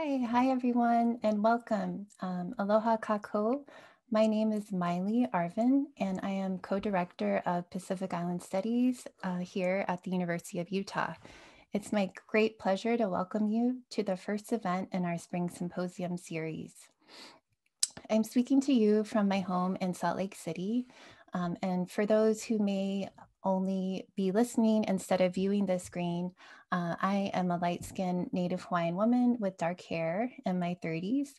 Hi, hi everyone, and welcome. Um, aloha kako. My name is Maile Arvin, and I am co-director of Pacific Island Studies uh, here at the University of Utah. It's my great pleasure to welcome you to the first event in our Spring Symposium series. I'm speaking to you from my home in Salt Lake City. Um, and for those who may only be listening instead of viewing the screen, uh, I am a light skinned Native Hawaiian woman with dark hair in my 30s.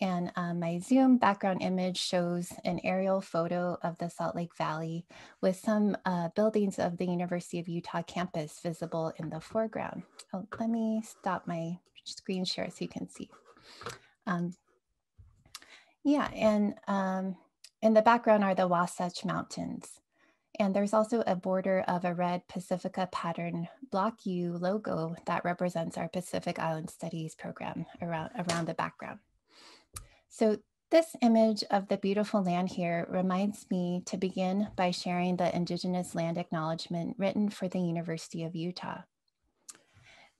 And uh, my Zoom background image shows an aerial photo of the Salt Lake Valley with some uh, buildings of the University of Utah campus visible in the foreground. Oh, let me stop my screen share so you can see. Um, yeah, and um, in the background are the Wasatch Mountains. And there's also a border of a red Pacifica pattern block U logo that represents our Pacific Island Studies program around, around the background. So this image of the beautiful land here reminds me to begin by sharing the Indigenous Land Acknowledgement written for the University of Utah.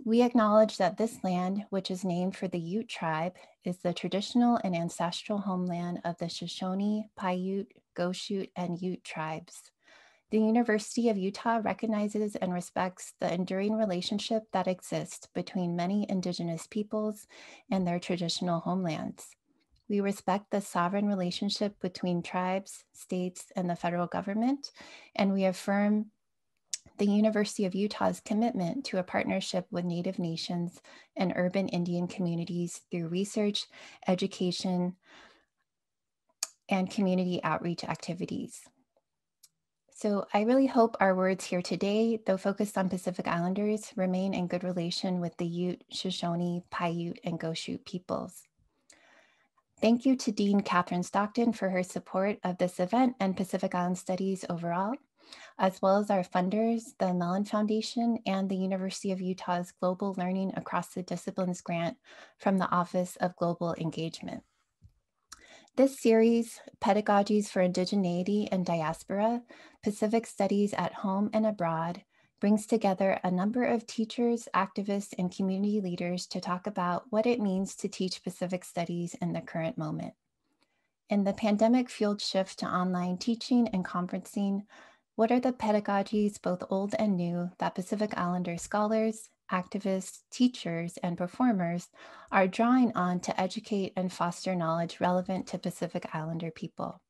We acknowledge that this land, which is named for the Ute tribe, is the traditional and ancestral homeland of the Shoshone, Paiute, Goshute, and Ute tribes. The University of Utah recognizes and respects the enduring relationship that exists between many Indigenous peoples and their traditional homelands. We respect the sovereign relationship between tribes, states, and the federal government, and we affirm the University of Utah's commitment to a partnership with Native nations and urban Indian communities through research, education, and community outreach activities. So I really hope our words here today, though focused on Pacific Islanders, remain in good relation with the Ute, Shoshone, Paiute, and Goshute peoples. Thank you to Dean Catherine Stockton for her support of this event and Pacific Island Studies overall, as well as our funders, the Mellon Foundation and the University of Utah's Global Learning Across the Disciplines Grant from the Office of Global Engagement. This series, Pedagogies for Indigeneity and Diaspora, Pacific Studies at Home and Abroad, brings together a number of teachers, activists, and community leaders to talk about what it means to teach Pacific Studies in the current moment. In the pandemic fueled shift to online teaching and conferencing, what are the pedagogies, both old and new, that Pacific Islander scholars, activists, teachers, and performers are drawing on to educate and foster knowledge relevant to Pacific Islander people.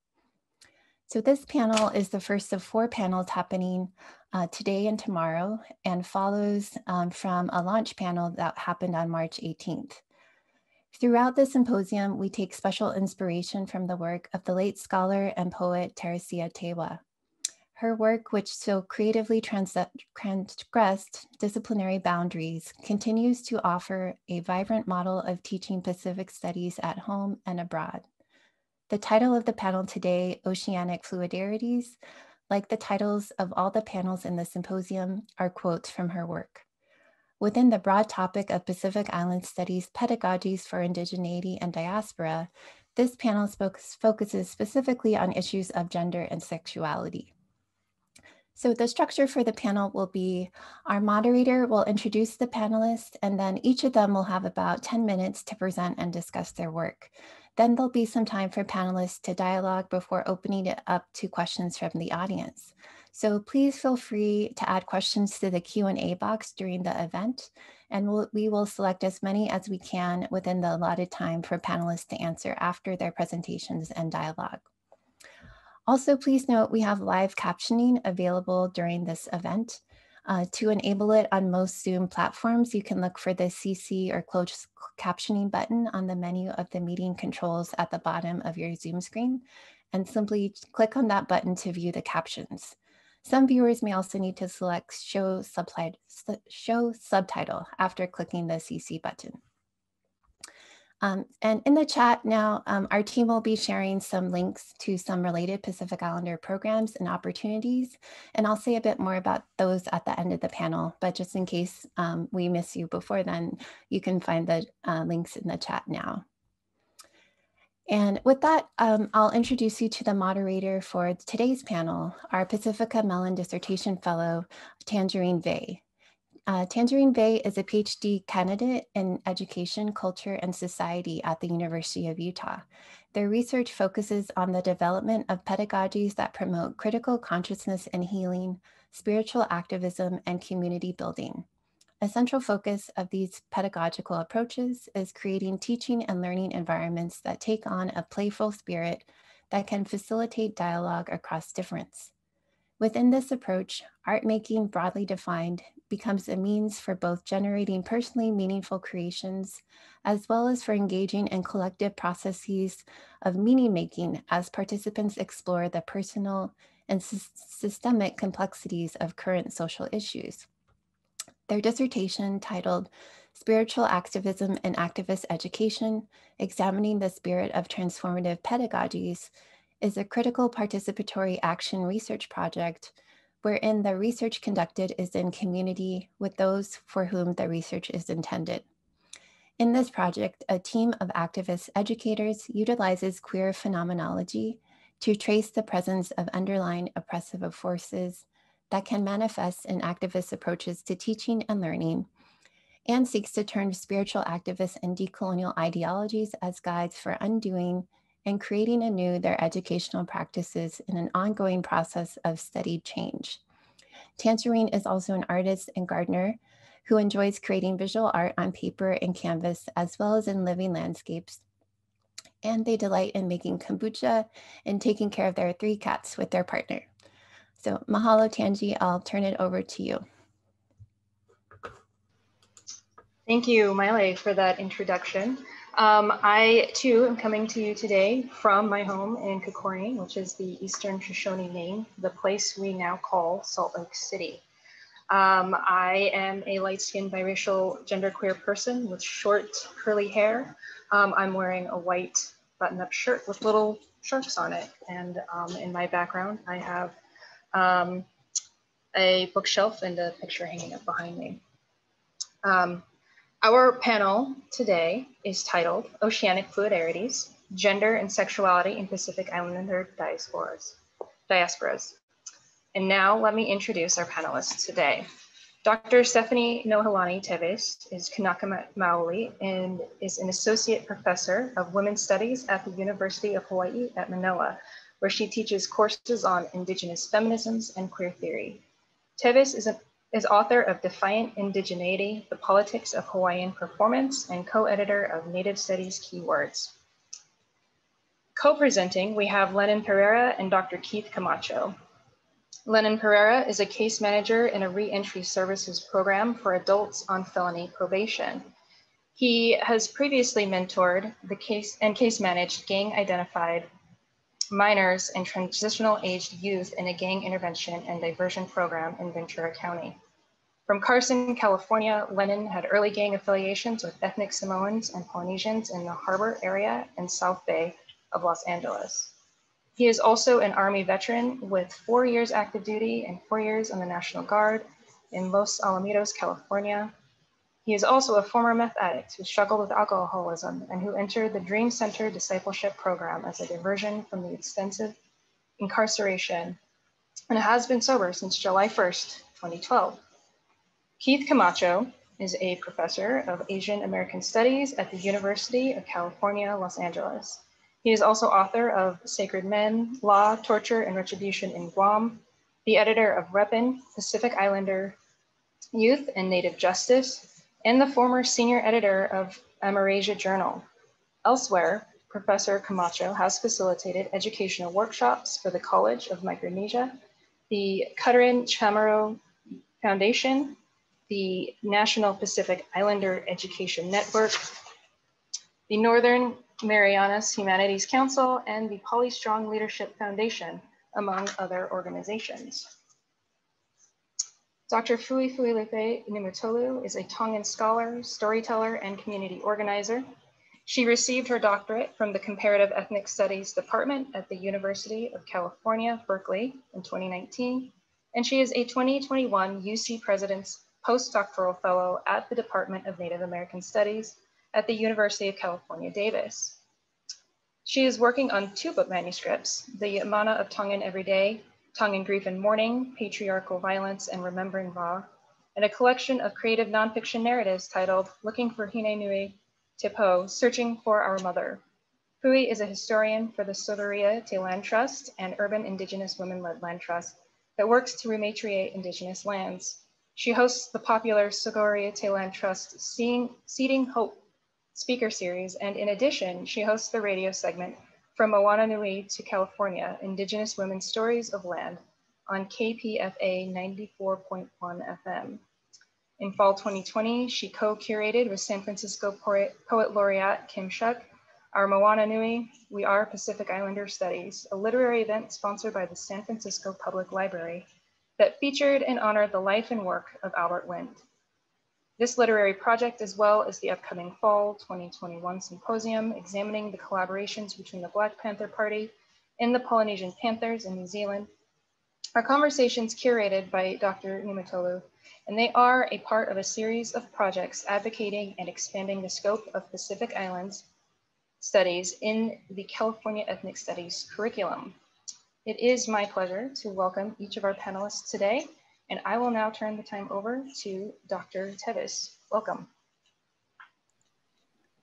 So this panel is the first of four panels happening uh, today and tomorrow and follows um, from a launch panel that happened on March 18th. Throughout the symposium, we take special inspiration from the work of the late scholar and poet Teresia Teaiwa. Her work, which so creatively transgressed disciplinary boundaries, continues to offer a vibrant model of teaching Pacific studies at home and abroad. The title of the panel today, Oceanic Fluidarities, like the titles of all the panels in the symposium, are quotes from her work. Within the broad topic of Pacific Island Studies pedagogies for indigeneity and diaspora, this panel focuses specifically on issues of gender and sexuality. So the structure for the panel will be our moderator will introduce the panelists and then each of them will have about 10 minutes to present and discuss their work. Then there'll be some time for panelists to dialogue before opening it up to questions from the audience. So please feel free to add questions to the Q&A box during the event, and we'll, we will select as many as we can within the allotted time for panelists to answer after their presentations and dialogue. Also, please note we have live captioning available during this event. Uh, to enable it on most Zoom platforms, you can look for the CC or closed captioning button on the menu of the meeting controls at the bottom of your Zoom screen, and simply click on that button to view the captions. Some viewers may also need to select show, show subtitle after clicking the CC button. Um, and in the chat now, um, our team will be sharing some links to some related Pacific Islander programs and opportunities. And I'll say a bit more about those at the end of the panel, but just in case um, we miss you before then, you can find the uh, links in the chat now. And with that, um, I'll introduce you to the moderator for today's panel, our Pacifica Mellon Dissertation Fellow, Tanjerine Vei. Uh, Tanjerine Vei is a PhD candidate in education, culture, and society at the University of Utah. Their research focuses on the development of pedagogies that promote critical consciousness and healing, spiritual activism, and community building. A central focus of these pedagogical approaches is creating teaching and learning environments that take on a playful spirit that can facilitate dialogue across difference. Within this approach, art making broadly defined becomes a means for both generating personally meaningful creations, as well as for engaging in collective processes of meaning making as participants explore the personal and systemic complexities of current social issues. Their dissertation titled Spiritual Activism and Activist Education, Examining the Spirit of Transformative Pedagogies, is a critical participatory action research project wherein the research conducted is in community with those for whom the research is intended. In this project, a team of activist educators utilizes queer phenomenology to trace the presence of underlying oppressive forces that can manifest in activist approaches to teaching and learning, and seeks to turn spiritual activists and decolonial ideologies as guides for undoing and creating anew their educational practices in an ongoing process of studied change. Tanjerine is also an artist and gardener who enjoys creating visual art on paper and canvas, as well as in living landscapes. And they delight in making kombucha and taking care of their three cats with their partner. So mahalo, Tangi, I'll turn it over to you. Thank you, Maile, for that introduction. Um, I too am coming to you today from my home in Kokorni, which is the Eastern Shoshone name, the place we now call Salt Lake City. Um, I am a light-skinned biracial genderqueer person with short curly hair. Um, I'm wearing a white button-up shirt with little sharks on it. And um, in my background, I have um, a bookshelf and a picture hanging up behind me. Um, our panel today is titled Oceanic Fluidarities, Gender and Sexuality in Pacific Islander Diasporas. diasporas. And now let me introduce our panelists today. Dr. Stephanie Nohelani Teves is Kanaka Maoli and is an associate professor of women's studies at the University of Hawaii at Manoa, where she teaches courses on indigenous feminisms and queer theory. Teves is a is author of Defiant Indigeneity, The Politics of Hawaiian Performance, and co-editor of Native Studies Keywords. Co-presenting, we have Lennon Pereira and Dr. Keith Camacho. Lennon Pereira is a case manager in a reentry services program for adults on felony probation. He has previously mentored the case and case managed gang identified minors and transitional aged youth in a gang intervention and diversion program in Ventura County. From Carson, California, Lennon had early gang affiliations with ethnic Samoans and Polynesians in the harbor area and South Bay of Los Angeles. He is also an Army veteran with four years active duty and four years on the National Guard in Los Alamitos, California. He is also a former meth addict who struggled with alcoholism and who entered the Dream Center discipleship program as a diversion from the extensive incarceration and has been sober since July 1st, 2012. Keith Camacho is a professor of Asian American Studies at the University of California, Los Angeles. He is also author of Sacred Men, Law, Torture, and Retribution in Guam, the editor of Reppin', Pacific Islander Youth and Native Justice, and the former senior editor of Amerasia Journal. Elsewhere, Professor Camacho has facilitated educational workshops for the College of Micronesia, the Kutturan Chamoru Foundation, the National Pacific Islander Education Network, the Northern Marianas Humanities Council, and the Polystrong Leadership Foundation, among other organizations. Dr. Fuifuilupe Niumetolu is a Tongan scholar, storyteller, and community organizer. She received her doctorate from the Comparative Ethnic Studies Department at the University of California, Berkeley in 2019, and she is a 2021 UC President's postdoctoral fellow at the Department of Native American Studies at the University of California, Davis. She is working on two book manuscripts, The Mana of Tongan Everyday, Tongan Grief and Mourning, Patriarchal Violence and Remembering Ra, and a collection of creative nonfiction narratives titled Looking for Hine Nui Te Po, Searching for Our Mother. Fui is a historian for the Sogorea Te Land Trust and Urban Indigenous Women-led Land Trust that works to rematriate Indigenous lands. She hosts the popular Sogorea Te Trust Seeing, Seeding Hope speaker series, and in addition, she hosts the radio segment From Moana Nui to California, Indigenous Women's Stories of Land on KPFA 94.1 FM. In fall 2020, she co-curated with San Francisco poet, poet laureate Kim Shuck, Our Moana Nui, We Are Pacific Islander Studies, a literary event sponsored by the San Francisco Public Library that featured and honored the life and work of Albert Wendt. This literary project, as well as the upcoming fall 2021 symposium examining the collaborations between the Black Panther Party and the Polynesian Panthers in New Zealand, are conversations curated by Dr. Niumetolu, and they are a part of a series of projects advocating and expanding the scope of Pacific Islands studies in the California Ethnic Studies curriculum. It is my pleasure to welcome each of our panelists today and I will now turn the time over to Dr. Teves. Welcome.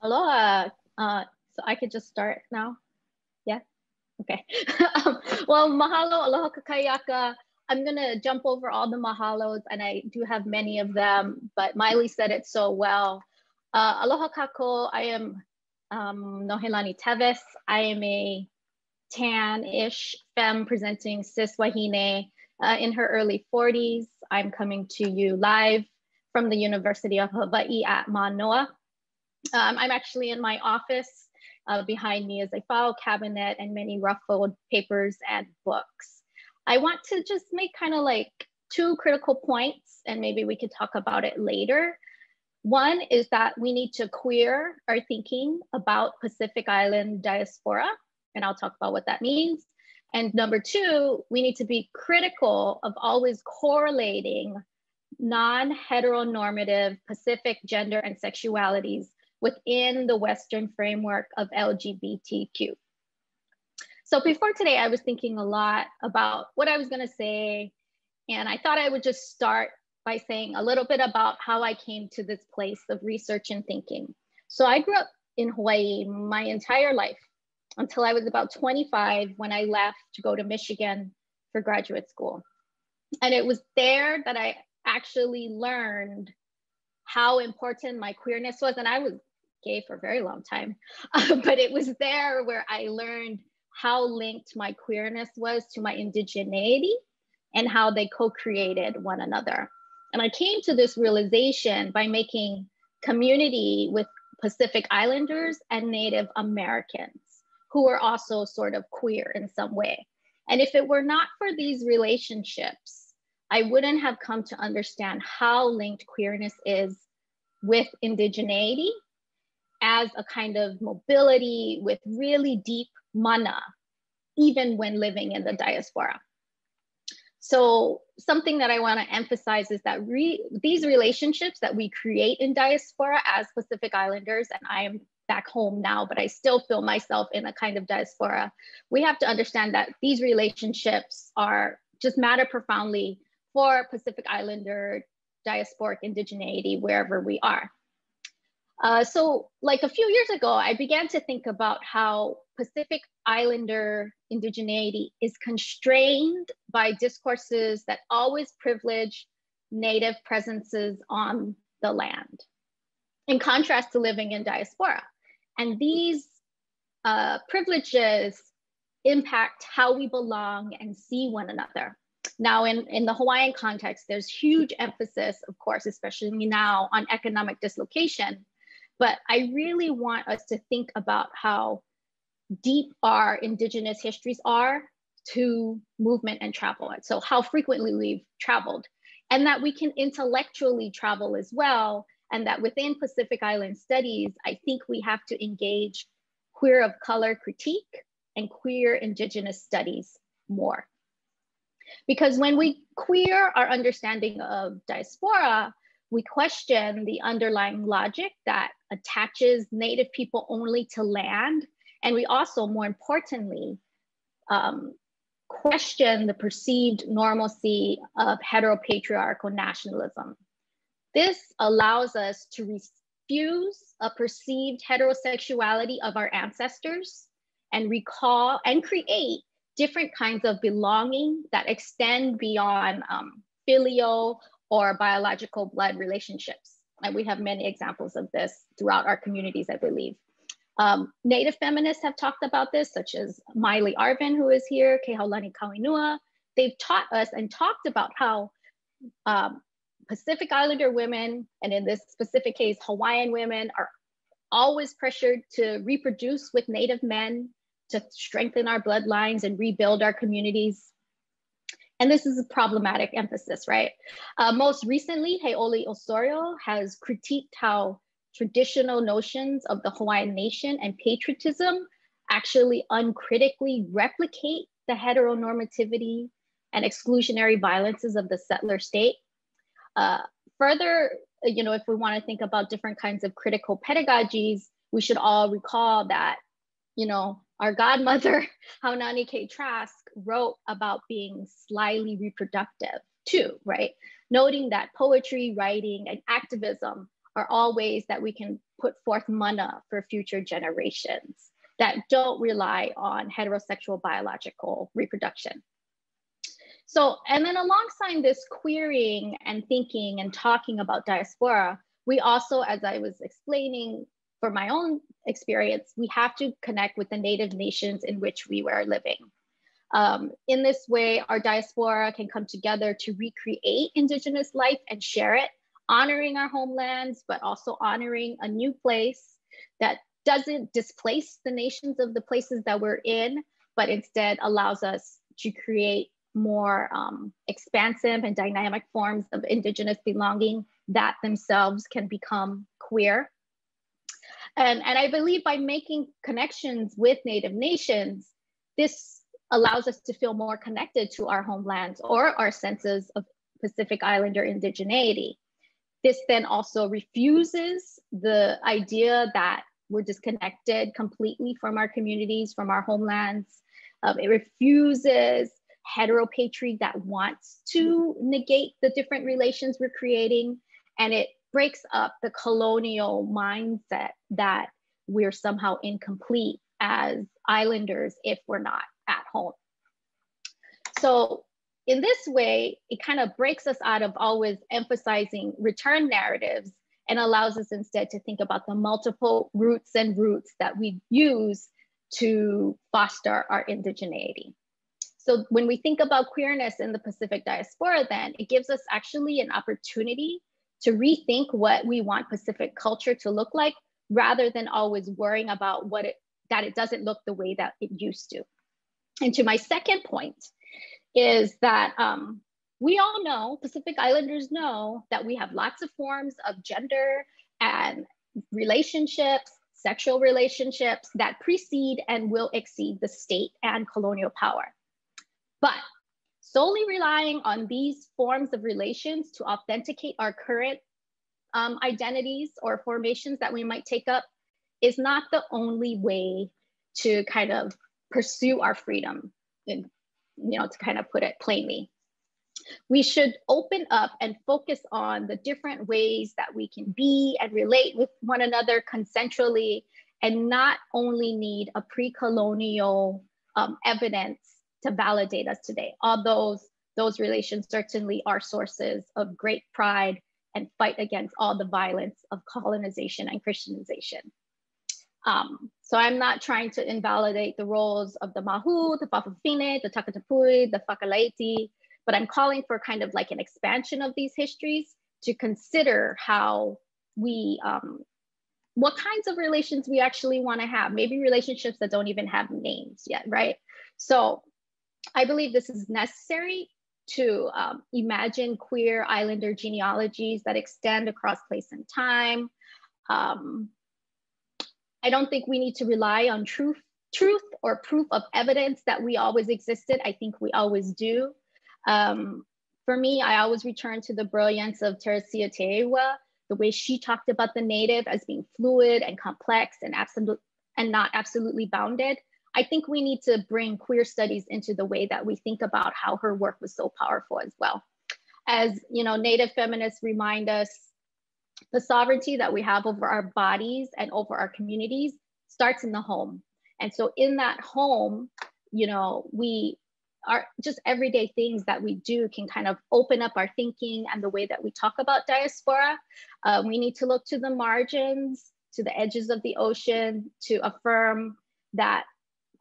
Aloha. Uh, so I could just start now? Yeah? Okay. um, well, mahalo, aloha kakayaka. I'm gonna jump over all the mahalos and I do have many of them, but Maile said it so well. Uh, aloha kako, I am um, Nohelani Teves. I am a tan-ish femme presenting cis wahine uh, in her early 40s. I'm coming to you live from the University of Hawaii at Manoa. Um, I'm actually in my office. Uh, behind me is a file cabinet and many ruffled papers and books. I want to just make kind of like two critical points, and maybe we could talk about it later. One is that we need to queer our thinking about Pacific Island diaspora, and I'll talk about what that means. And number two, we need to be critical of always correlating non heteronormative Pacific gender and sexualities within the Western framework of LGBTQ. So before today, I was thinking a lot about what I was going to say. And I thought I would just start by saying a little bit about how I came to this place of research and thinking. So I grew up in Hawaii my entire life until I was about 25 when I left to go to Michigan for graduate school. And it was there that I actually learned how important my queerness was. And I was gay for a very long time, but it was there where I learned how linked my queerness was to my indigeneity and how they co created one another. And I came to this realization by making community with Pacific Islanders and Native Americans who are also sort of queer in some way. And if it were not for these relationships, I wouldn't have come to understand how linked queerness is with indigeneity as a kind of mobility with really deep mana, even when living in the diaspora. So something that I want to emphasize is that re these relationships that we create in diaspora as Pacific Islanders, and I am back home now, but I still feel myself in a kind of diaspora. We have to understand that these relationships are just matter profoundly for Pacific Islander diasporic indigeneity wherever we are. Uh, so like a few years ago, I began to think about how Pacific Islander indigeneity is constrained by discourses that always privilege native presences on the land, in contrast to living in diaspora. And these uh, privileges impact how we belong and see one another. Now, in, in the Hawaiian context, there's huge emphasis, of course, especially now on economic dislocation. But I really want us to think about how deep our indigenous histories are to movement and travel. So how frequently we've traveled and that we can intellectually travel as well and that within Pacific Island studies, I think we have to engage queer of color critique and queer indigenous studies more. Because when we queer our understanding of diaspora, we question the underlying logic that attaches Native people only to land. And we also, more importantly, um, question the perceived normalcy of heteropatriarchal nationalism This allows us to refuse a perceived heterosexuality of our ancestors and recall and create different kinds of belonging that extend beyond um, filial or biological blood relationships. And we have many examples of this throughout our communities, I believe. Um, Native feminists have talked about this, such as Maile Arvin, who is here, Kehaulani Kauanui. They've taught us and talked about how um, Pacific Islander women, and in this specific case, Hawaiian women, are always pressured to reproduce with Native men to strengthen our bloodlines and rebuild our communities. And this is a problematic emphasis, right? Uh, most recently, Heoli Osorio has critiqued how traditional notions of the Hawaiian nation and patriotism actually uncritically replicate the heteronormativity and exclusionary violences of the settler state. Uh, further, you know, if we want to think about different kinds of critical pedagogies, we should all recall that, you know, our godmother, Haunani K. Trask, wrote about being slyly reproductive too, right? Noting that poetry, writing, and activism are all ways that we can put forth mana for future generations that don't rely on heterosexual biological reproduction. So, and then alongside this querying and thinking and talking about diaspora, we also, as I was explaining for my own experience, we have to connect with the native nations in which we were living. Um, in this way, our diaspora can come together to recreate Indigenous life and share it, honoring our homelands, but also honoring a new place that doesn't displace the nations of the places that we're in, but instead allows us to create more um, expansive and dynamic forms of Indigenous belonging that themselves can become queer. And, and I believe by making connections with Native nations, this allows us to feel more connected to our homelands or our senses of Pacific Islander indigeneity. This then also refuses the idea that we're disconnected completely from our communities, from our homelands. Um, it refuses heteropatry that wants to mm-hmm. negate the different relations we're creating. And it breaks up the colonial mindset that we're somehow incomplete as islanders if we're not at home. So in this way, it kind of breaks us out of always emphasizing return narratives and allows us instead to think about the multiple roots and roots that we use to foster our indigeneity. So when we think about queerness in the Pacific diaspora, then it gives us actually an opportunity to rethink what we want Pacific culture to look like rather than always worrying about what it that it doesn't look the way that it used to. And to my second point is that um, we all know, Pacific Islanders know that we have lots of forms of gender and relationships, sexual relationships that precede and will exceed the state and colonial power. But solely relying on these forms of relations to authenticate our current um, identities or formations that we might take up is not the only way to kind of pursue our freedom, and, you know, to kind of put it plainly. We should open up and focus on the different ways that we can be and relate with one another consensually and not only need a pre-colonial um, evidence to validate us today. All those, those relations certainly are sources of great pride and fight against all the violence of colonization and Christianization. Um, so I'm not trying to invalidate the roles of the Mahu, the Fa'afafine, the Takatapui, the Fakalaiti, but I'm calling for kind of like an expansion of these histories to consider how we, um, what kinds of relations we actually wanna have, maybe relationships that don't even have names yet, right? So I believe this is necessary to um, imagine queer islander genealogies that extend across place and time. Um, I don't think we need to rely on truth, truth or proof of evidence that we always existed. I think we always do. Um, for me, I always return to the brilliance of Teresia Teaiwa, the way she talked about the native as being fluid and complex and absolute and not absolutely bounded. I think we need to bring queer studies into the way that we think about how her work was so powerful as well. As you know, Native feminists remind us the sovereignty that we have over our bodies and over our communities starts in the home. And so in that home, you know, we are just everyday things that we do can kind of open up our thinking and the way that we talk about diaspora. Uh, we need to look to the margins, to the edges of the ocean to affirm that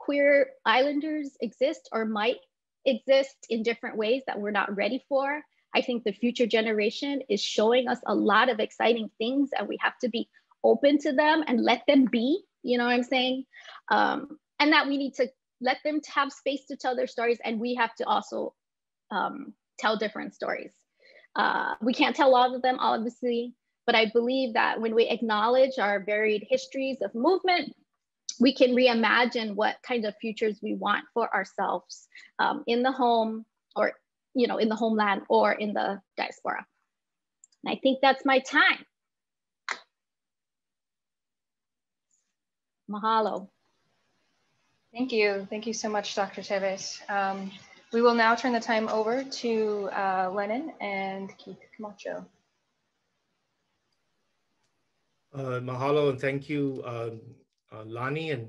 queer islanders exist or might exist in different ways that we're not ready for. I think the future generation is showing us a lot of exciting things and we have to be open to them and let them be, you know what I'm saying? Um, and that we need to let them have space to tell their stories and we have to also um, tell different stories. Uh, we can't tell all of them, obviously, but I believe that when we acknowledge our varied histories of movement, we can reimagine what kind of futures we want for ourselves um, in the home or you know in the homeland or in the diaspora. And I think that's my time. Mahalo. Thank you. Thank you so much, Dr. Teves. Um, we will now turn the time over to uh, Lennon and Keith Camacho. Uh, mahalo and thank you, um, uh, Lani and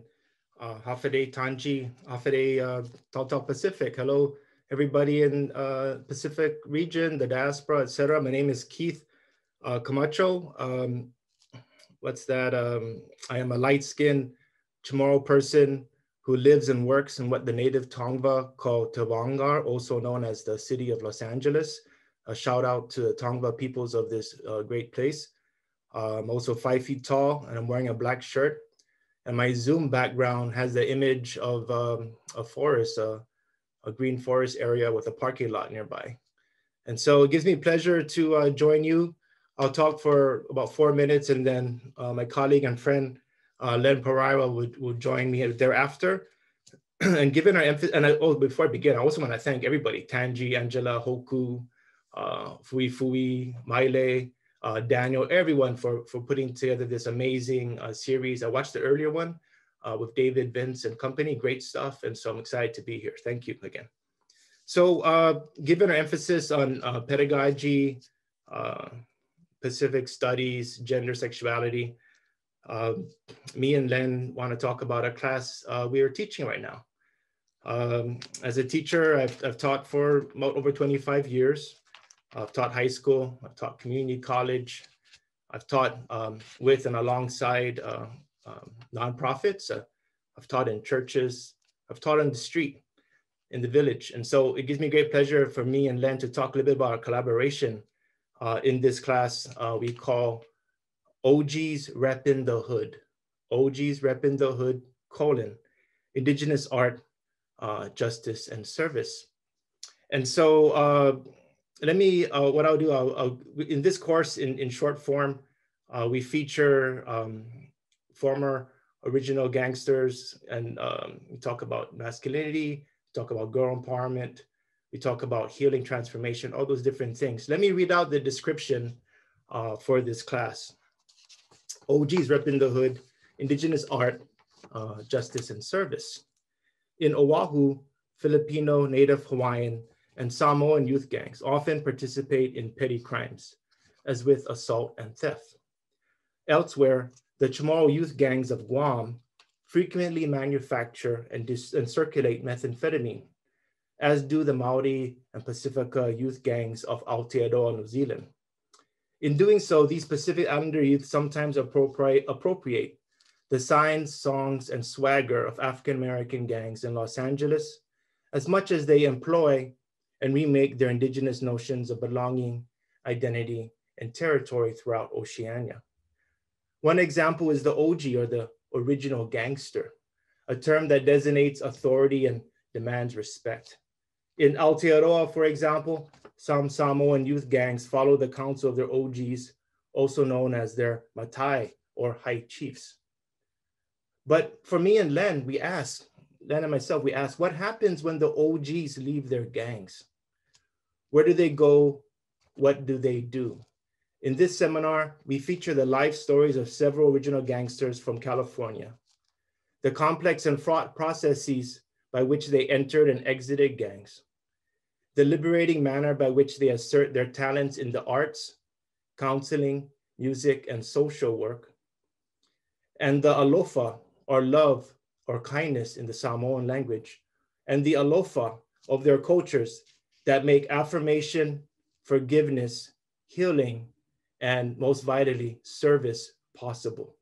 uh, Hafide Tanji, Hafide uh, Tautau Pacific. Hello, everybody in uh, Pacific region, the diaspora, etc. My name is Keith uh, Camacho. Um, what's that? Um, I am a light-skinned Chamorro person who lives and works in what the native Tongva call Tewaga, also known as the city of Los Angeles. A shout out to the Tongva peoples of this uh, great place. I'm also five feet tall and I'm wearing a black shirt. And my Zoom background has the image of um, a forest, a green forest area with a parking lot nearby. And so it gives me pleasure to uh, join you. I'll talk for about four minutes and then uh, my colleague and friend, uh, Len Pereira will, will join me thereafter. and given our emphasis, and I, oh, before I begin, I also want to thank everybody, Tanji, Angela, Hoku, uh, Fui Fui, Maile, uh, Daniel, everyone for, for putting together this amazing uh, series. I watched the earlier one uh, with David, Vince and company, great stuff. And so I'm excited to be here. Thank you again. So uh, given our emphasis on uh, pedagogy, uh, Pacific studies, gender sexuality, me and Len want to talk about a class we are teaching right now. Um, as a teacher, I've, I've taught for over 25 years. I've taught high school, I've taught community college, I've taught um, with and alongside uh, um, nonprofits, uh, I've taught in churches, I've taught on the street, in the village. And so it gives me great pleasure for me and Len to talk a little bit about our collaboration uh, in this class uh, we call OGs Reppin' the Hood. OGs Reppin' the Hood, colon, Indigenous Art, uh, Justice, and Service. And so uh, let me, uh, what I'll do, I'll, I'll, in this course, in, in short form, uh, we feature um, former original gangsters and um, we talk about masculinity, talk about girl empowerment, we talk about healing transformation, all those different things. Let me read out the description uh, for this class. OGs repping the hood, indigenous art, uh, justice and service. In Oahu, Filipino, Native Hawaiian, and Samoan youth gangs often participate in petty crimes, as with assault and theft. Elsewhere, the Chamorro youth gangs of Guam frequently manufacture and, and, circulate methamphetamine, as do the Maori and Pacifica youth gangs of Aotearoa, New Zealand. In doing so, these Pacific Islander youth sometimes appropriate, appropriate the signs, songs, and swagger of African American gangs in Los Angeles, as much as they employ and remake their indigenous notions of belonging, identity, and territory throughout Oceania. One example is the OG or the original gangster, a term that designates authority and demands respect. In Aotearoa, for example, some Samoan youth gangs follow the counsel of their OGs, also known as their Matai or high chiefs. But for me and Len, we ask, Len and myself, we ask, what happens when the OGs leave their gangs? Where do they go? What do they do? In this seminar, we feature the life stories of several original gangsters from California, the complex and fraught processes by which they entered and exited gangs, the liberating manner by which they assert their talents in the arts, counseling, music, and social work. And the alofa, or love, or kindness in the Samoan language, and the alofa of their cultures that make affirmation, forgiveness, healing, and most vitally, service possible.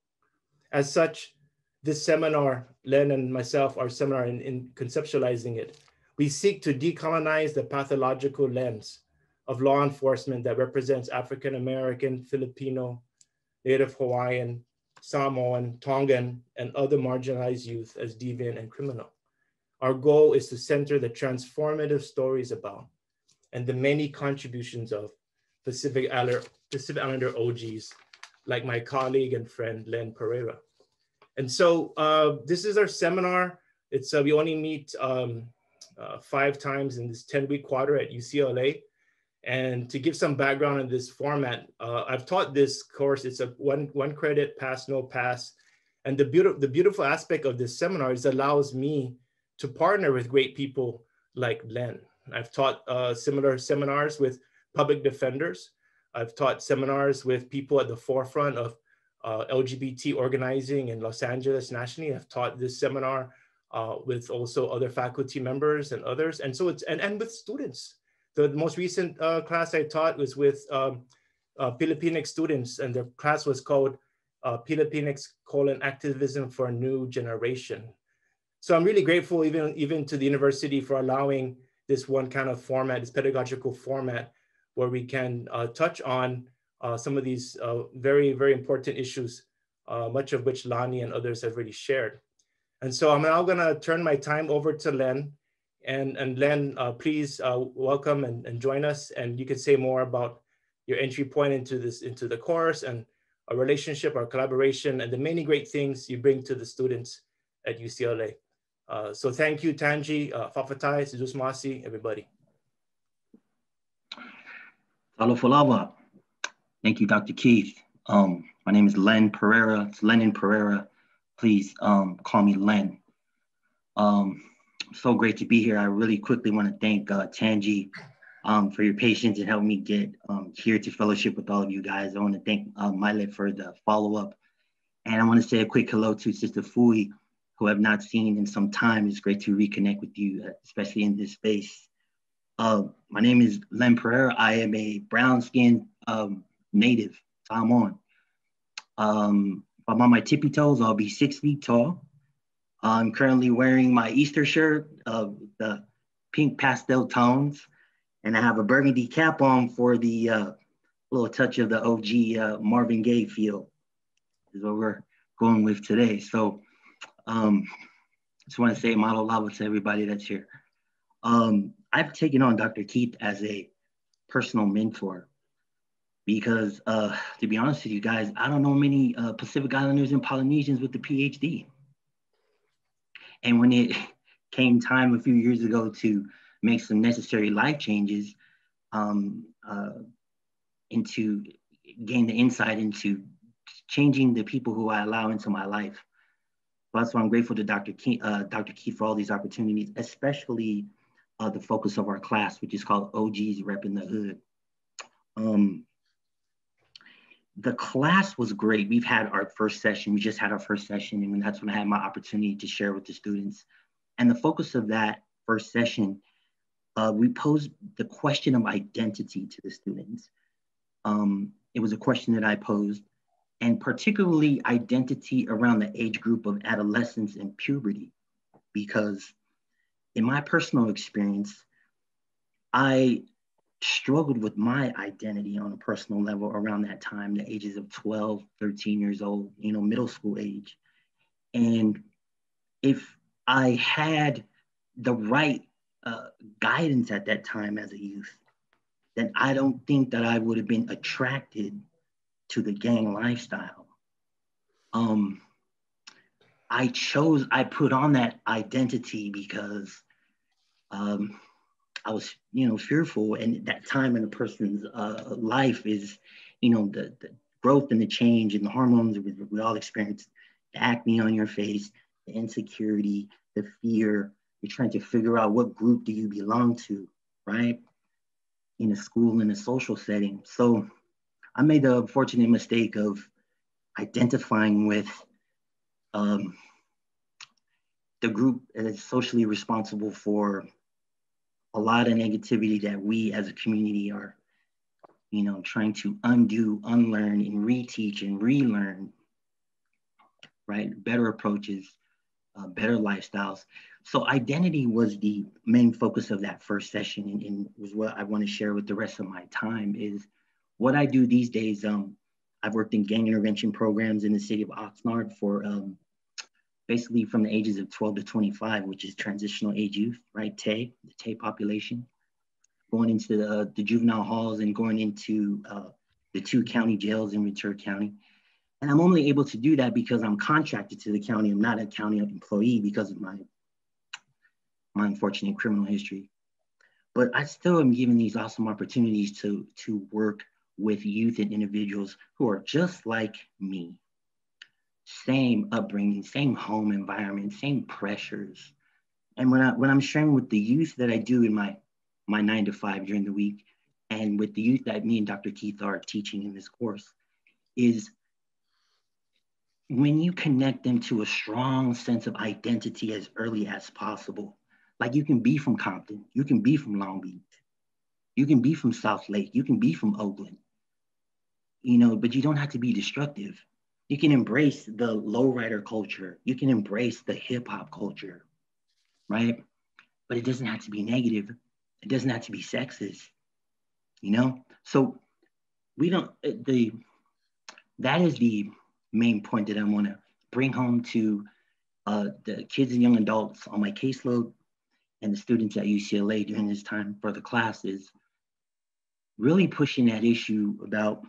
As such, this seminar, Len and myself, our seminar in, in conceptualizing it, we seek to decolonize the pathological lens of law enforcement that represents African American, Filipino, Native Hawaiian, Samoan, Tongan, and other marginalized youth as deviant and criminal. Our goal is to center the transformative stories about and the many contributions of Pacific Islander, Pacific Islander OGs like my colleague and friend Len Pereira. And so uh, this is our seminar. It's uh, we only meet um, uh, five times in this 10 week quarter at UCLA. And to give some background on this format, uh, I've taught this course. It's a one, one credit pass, no pass. And the, beautiful the beautiful aspect of this seminar is it allows me to partner with great people like Len. I've taught uh, similar seminars with public defenders. I've taught seminars with people at the forefront of uh, LGBT organizing in Los Angeles nationally. I've taught this seminar uh, with also other faculty members and others. And so it's, and, and with students. The most recent uh, class I taught was with um, uh, students and the class was called uh, Filipinx colon activism for a new generation. So I'm really grateful even, even to the university for allowing this one kind of format, this pedagogical format, where we can uh, touch on uh, some of these uh, very, very important issues, uh, much of which Lani and others have already shared. And so I'm now gonna turn my time over to Len. And, and Len, uh, please uh, welcome and, and join us. And you can say more about your entry point into this, into the course and a relationship, our collaboration, and the many great things you bring to the students at UCLA. Uh, so thank you, Tanji, uh, Fafatai, Sidus Masi, everybody. Falava. Thank you, Dr. Keith. Um, my name is Len Pereira. It's Lenin Pereira. Please um, call me Len. Um, so great to be here. I really quickly want to thank uh, Tanji um, for your patience and helping me get um, here to fellowship with all of you guys. I want to thank uh, for the follow-up. And I want to say a quick hello to Sister Fui, who I've not seen in some time. It's great to reconnect with you, uh, especially in this space. Uh, my name is Len Pereira. I am a brown-skinned um, native, Samoan. Um, if I'm on my tippy toes, I'll be six feet tall. I'm currently wearing my Easter shirt of the pink pastel tones, and I have a burgundy cap on for the uh, little touch of the OG uh, Marvin Gaye feel. Is what we're going with today. So um, just want to say malo lava to everybody that's here. Um, I've taken on Dr. Keith as a personal mentor because, uh, to be honest with you guys, I don't know many uh, Pacific Islanders and Polynesians with the PhD. And when it came time a few years ago to make some necessary life changes, um, uh, into gain the insight into changing the people who I allow into my life that's why I'm grateful to Dr. Key, uh, Dr. Key for all these opportunities, especially uh, the focus of our class, which is called OGs Repping the Hood. Um, the class was great. We've had our first session. We just had our first session, and that's when I had my opportunity to share with the students. And the focus of that first session, uh, we posed the question of identity to the students. Um, it was a question that I posed and particularly identity around the age group of adolescence and puberty. Because in my personal experience, I struggled with my identity on a personal level around that time, the ages of 12, 13 years old, you know, middle school age. And if I had the right uh, guidance at that time as a youth, then I don't think that I would have been attracted to the gang lifestyle. Um, I chose, I put on that identity because um, I was, you know, fearful. And that time in a person's uh, life is, you know, the, the growth and the change and the hormones we, we all experience, the acne on your face, the insecurity, the fear. You're trying to figure out what group do you belong to, right? In a school, in a social setting. So I made the unfortunate mistake of identifying with um, the group that is socially responsible for a lot of negativity that we as a community are, you know, trying to undo, unlearn, and reteach and relearn, right? Better approaches, uh, better lifestyles. So identity was the main focus of that first session and, and, was what I want to share with the rest of my time is what I do these days. Um, I've worked in gang intervention programs in the city of Oxnard for um, basically from the ages of 12 to 25, which is transitional age youth, right? TAY, the TAY population, going into the, the juvenile halls and going into uh, the two county jails in Ventura County. And I'm only able to do that because I'm contracted to the county. I'm not a county employee because of my my unfortunate criminal history. But I still am given these awesome opportunities to, to work with youth and individuals who are just like me. Same upbringing, same home environment, same pressures. And when, I, when I'm sharing with the youth that I do in my, my nine to five during the week, and with the youth that me and Dr. Keith are teaching in this course, is when you connect them to a strong sense of identity as early as possible, like you can be from Compton, you can be from Long Beach, you can be from South Lake, you can be from Oakland, you know, but you don't have to be destructive. You can embrace the lowrider culture, you can embrace the hip hop culture, right? But it doesn't have to be negative. It doesn't have to be sexist, you know? So we don't, uh, the, that is the main point that I want to bring home to uh, the kids and young adults on my caseload and the students at UCLA during this time for the classes, really pushing that issue about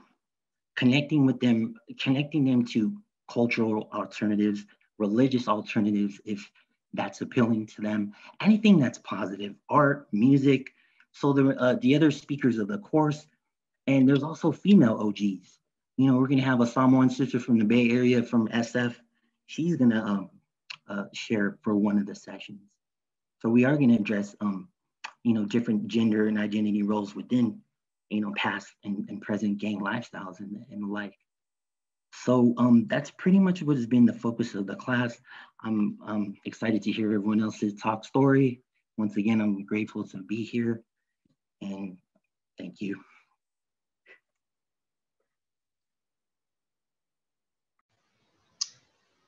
connecting with them, connecting them to cultural alternatives, religious alternatives, if that's appealing to them, anything that's positive, art, music. So the, uh, the other speakers of the course, and there's also female OGs. You know, we're gonna have a Samoan sister from the Bay Area from SF. She's gonna um, uh, share for one of the sessions. So we are to address, um, you know, different gender and identity roles within, you know, past and, and present gang lifestyles and, and the like. So um, that's pretty much what has been the focus of the class. I'm, I'm excited to hear everyone else's talk story. Once again, I'm grateful to be here and thank you.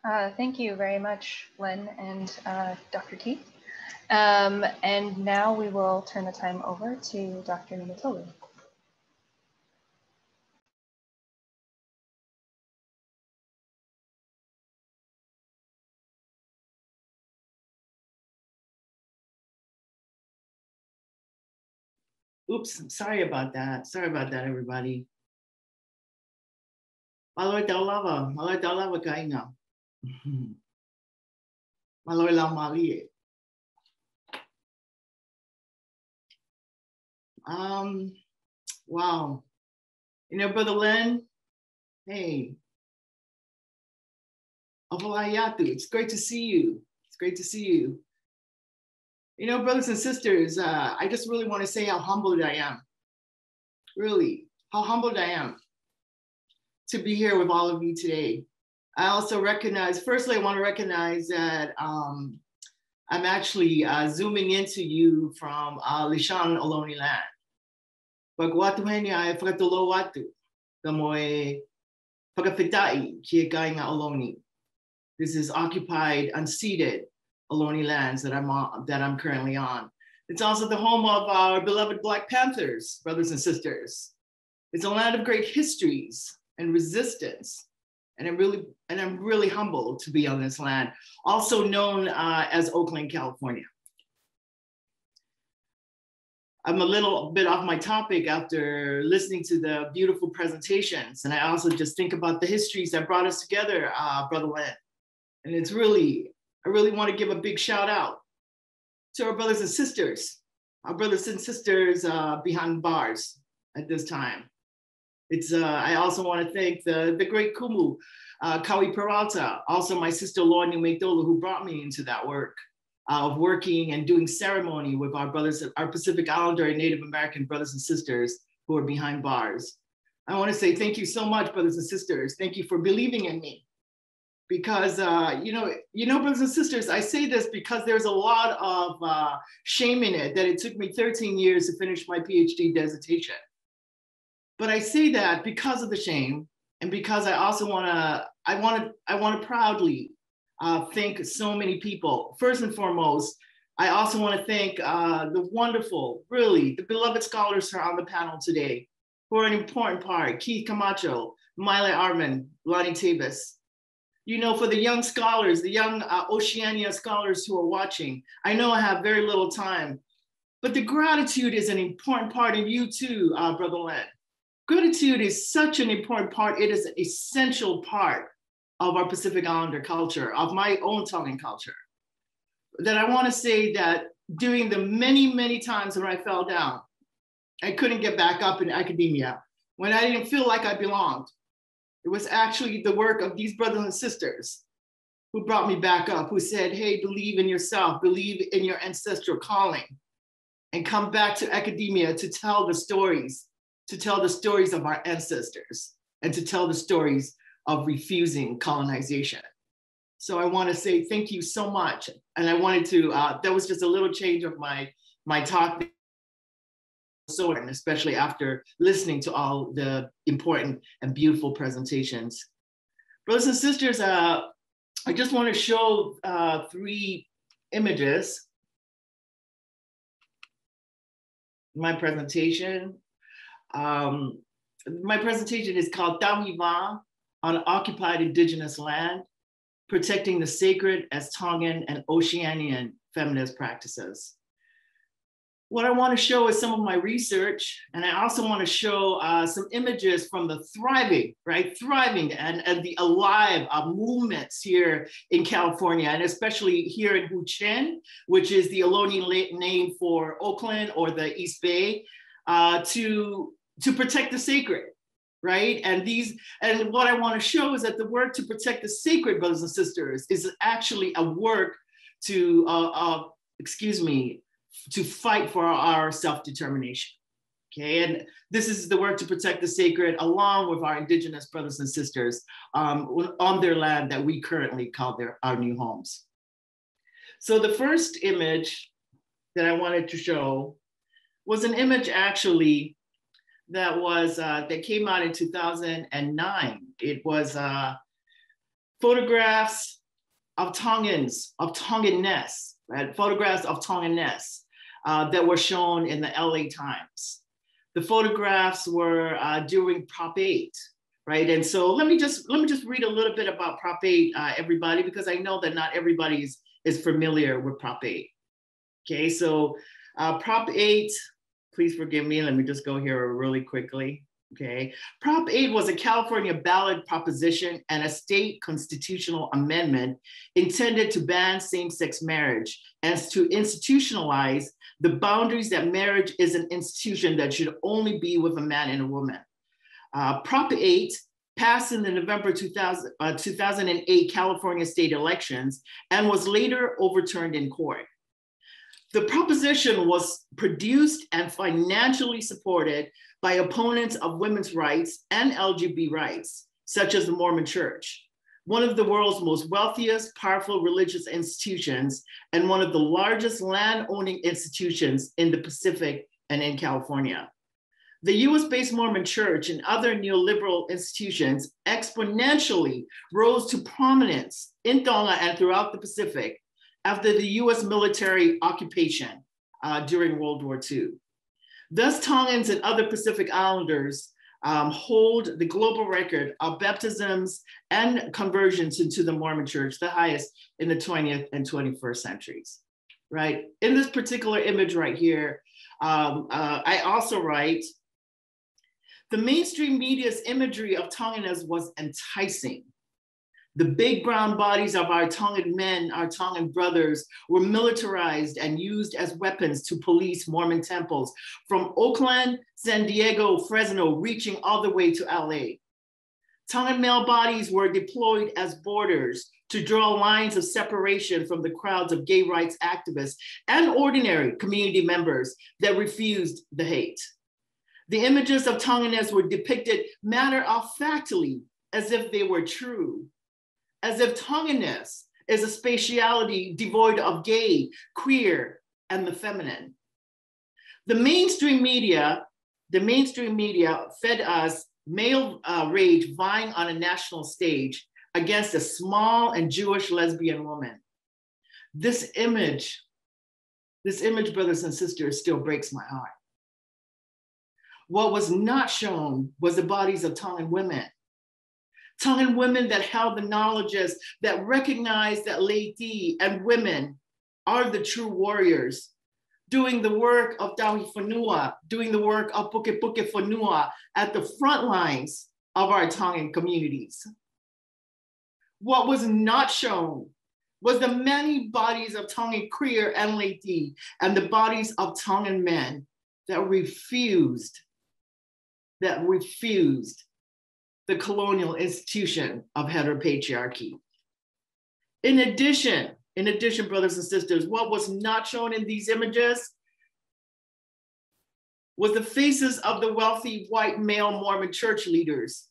Uh, thank you very much, Lenn and uh, Dr. Keith. Um, and now we will turn the time over to Dr. Niumetolu. Oops, sorry about that. Sorry about that, everybody. Maloy lava, maloy lava kainga. Maloy la malie. Um, wow. You know, Brother Lenn, hey. It's great to see you. It's great to see you. You know, brothers and sisters, uh, I just really want to say how humbled I am. Really, how humbled I am to be here with all of you today. I also recognize, firstly, I want to recognize that um, I'm actually uh, zooming into you from uh, Lisjan Ohlone land. Pag watu henia e whakatolo watu, ka moe whakawhitai ki kai ngā Ohlone. This is occupied, unceded Ohlone lands that I'm, on, that I'm currently on. It's also the home of our beloved Black Panthers, brothers and sisters. It's a land of great histories and resistance and I'm really and I'm really humbled to be on this land, also known uh, as Oakland, California. I'm a little bit off my topic after listening to the beautiful presentations, and I also just think about the histories that brought us together, uh, Brother Lenn. And it's really, I really want to give a big shout out to our brothers and sisters, our brothers and sisters uh, behind bars at this time. It's, uh, I also want to thank the, the great Kumu, uh, Kawi Peralta, also my sister Laura Niumetolu, who brought me into that work uh, of working and doing ceremony with our brothers, our Pacific Islander and Native American brothers and sisters who are behind bars. I want to say thank you so much, brothers and sisters. Thank you for believing in me. Because uh, you know, you know, brothers and sisters, I say this because there's a lot of uh, shame in it that it took me 13 years to finish my PhD dissertation. But I say that because of the shame, and because I also want to, I want to, I want to proudly uh, thank so many people. First and foremost, I also want to thank uh, the wonderful, really, the beloved scholars who are on the panel today, who are an important part. Keith Camacho, Maile Arvin, Lani Teves. You know, for the young scholars, the young uh, Oceania scholars who are watching, I know I have very little time, but the gratitude is an important part of you too, uh, Brother Lenn. Gratitude is such an important part. It is an essential part of our Pacific Islander culture, of my own Tongan culture that I want to say that during the many, many times when I fell down, I couldn't get back up in academia, when I didn't feel like I belonged, it was actually the work of these brothers and sisters who brought me back up, who said, hey, believe in yourself, believe in your ancestral calling, and come back to academia to tell the stories, to tell the stories of our ancestors, and to tell the stories of refusing colonization. So I want to say thank you so much. And I wanted to, uh, that was just a little change of my, my talk. So, and especially after listening to all the important and beautiful presentations. Brothers and sisters, uh, I just want to show uh, three images. My presentation. Um, my presentation is called Tauhiva on occupied indigenous land protecting the sacred as Tongan and Oceanian feminist practices. What I want to show is some of my research, and I also want to show uh, some images from the thriving, right, thriving and, and the alive uh, movements here in California, and especially here in Huichin, which is the Ohlone name for Oakland or the East Bay, uh, to, to protect the sacred, right? And these, and what I want to show is that the work to protect the sacred, brothers and sisters, is actually a work to, uh, uh, excuse me, to fight for our self-determination. Okay, and this is the work to protect the sacred along with our indigenous brothers and sisters um, on their land that we currently call their, our new homes. So the first image that I wanted to show was an image actually that was uh, that came out in 2009. It was uh, photographs of Tongans, of Right? Photographs of Tonganness uh, that were shown in the LA Times. The photographs were uh, during Prop 8, right? And so let me just let me just read a little bit about Prop 8, uh, everybody, because I know that not everybody is, is familiar with Prop 8. Okay, so uh, Prop 8 please forgive me. Let me just go here really quickly. Okay. Prop 8 was a California ballot proposition and a state constitutional amendment intended to ban same sex marriage and to institutionalize the boundaries that marriage is an institution that should only be with a man and a woman. Uh, Prop 8 passed in the November 2000, uh, 2008 California state elections and was later overturned in court. The proposition was produced and financially supported by opponents of women's rights and LGBT rights, such as the Mormon Church, one of the world's most wealthiest, powerful religious institutions, and one of the largest land owning institutions in the Pacific and in California. The US based Mormon Church and other neoliberal institutions exponentially rose to prominence in Tonga and throughout the Pacific after the US military occupation uh, during World War II. Thus, Tongans and other Pacific Islanders um, hold the global record of baptisms and conversions into the Mormon church, the highest in the 20th and 21st centuries, right? In this particular image right here, um, uh, I also write, the mainstream media's imagery of Tonganness was enticing, the big brown bodies of our Tongan men, our Tongan brothers, were militarized and used as weapons to police Mormon temples from Oakland, San Diego, Fresno, reaching all the way to LA. Tongan male bodies were deployed as borders to draw lines of separation from the crowds of gay rights activists and ordinary community members that refused the hate. The images of Tonganness were depicted matter of factly as if they were true, as if Tonganness is a spatiality devoid of gay, queer, and the feminine. The mainstream media, the mainstream media fed us male uh, rage vying on a national stage against a small and Jewish lesbian woman. This image, this image, brothers and sisters, still breaks my heart. What was not shown was the bodies of Tongan women. Tongan women that held the knowledges that recognized that Lady and women are the true warriors, doing the work of Tauhi Whanua, doing the work of Puke Puke Whanua at the front lines of our Tongan communities. What was not shown was the many bodies of Tongan queer and Lady and the bodies of Tongan men that refused, that refused the colonial institution of heteropatriarchy. In addition, in addition, brothers and sisters, what was not shown in these images was the faces of the wealthy white male Mormon church leaders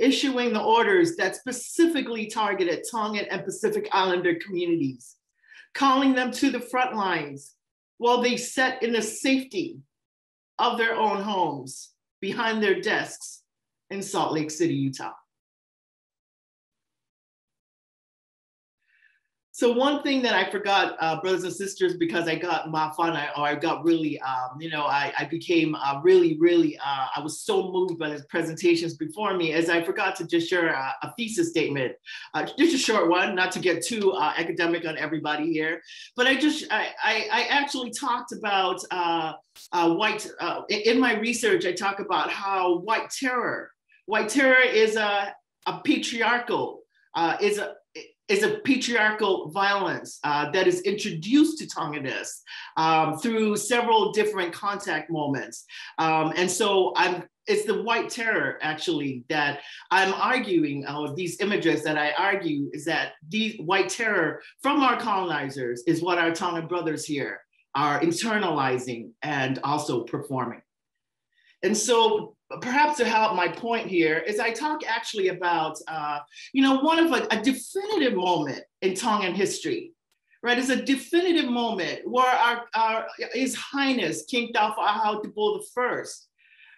issuing the orders that specifically targeted Tongan and Pacific Islander communities, calling them to the front lines while they sat in the safety of their own homes behind their desks in Salt Lake City, Utah. So one thing that I forgot, uh, brothers and sisters, because I got my fun, I, or I got really, um, you know, I, I became uh, really, really, uh, I was so moved by the presentations before me, as I forgot to just share a, a thesis statement, uh, just a short one, not to get too uh, academic on everybody here, but I just, I, I, I actually talked about uh, white, in my research, I talk about how white terror, white terror is a, a patriarchal, is a, is a patriarchal violence uh, that is introduced to Tonganness um, through several different contact moments. Um, and so I'm, it's the white terror actually that I'm arguing, uh, these images that I argue is that the white terror from our colonizers is what our Tongan brothers here are internalizing and also performing. And so perhaps to help my point here is I talk actually about, uh, you know, one of a, a, definitive moment in Tongan history, right? It's a definitive moment where our, our His Highness King Taufa'ahau Tupou I,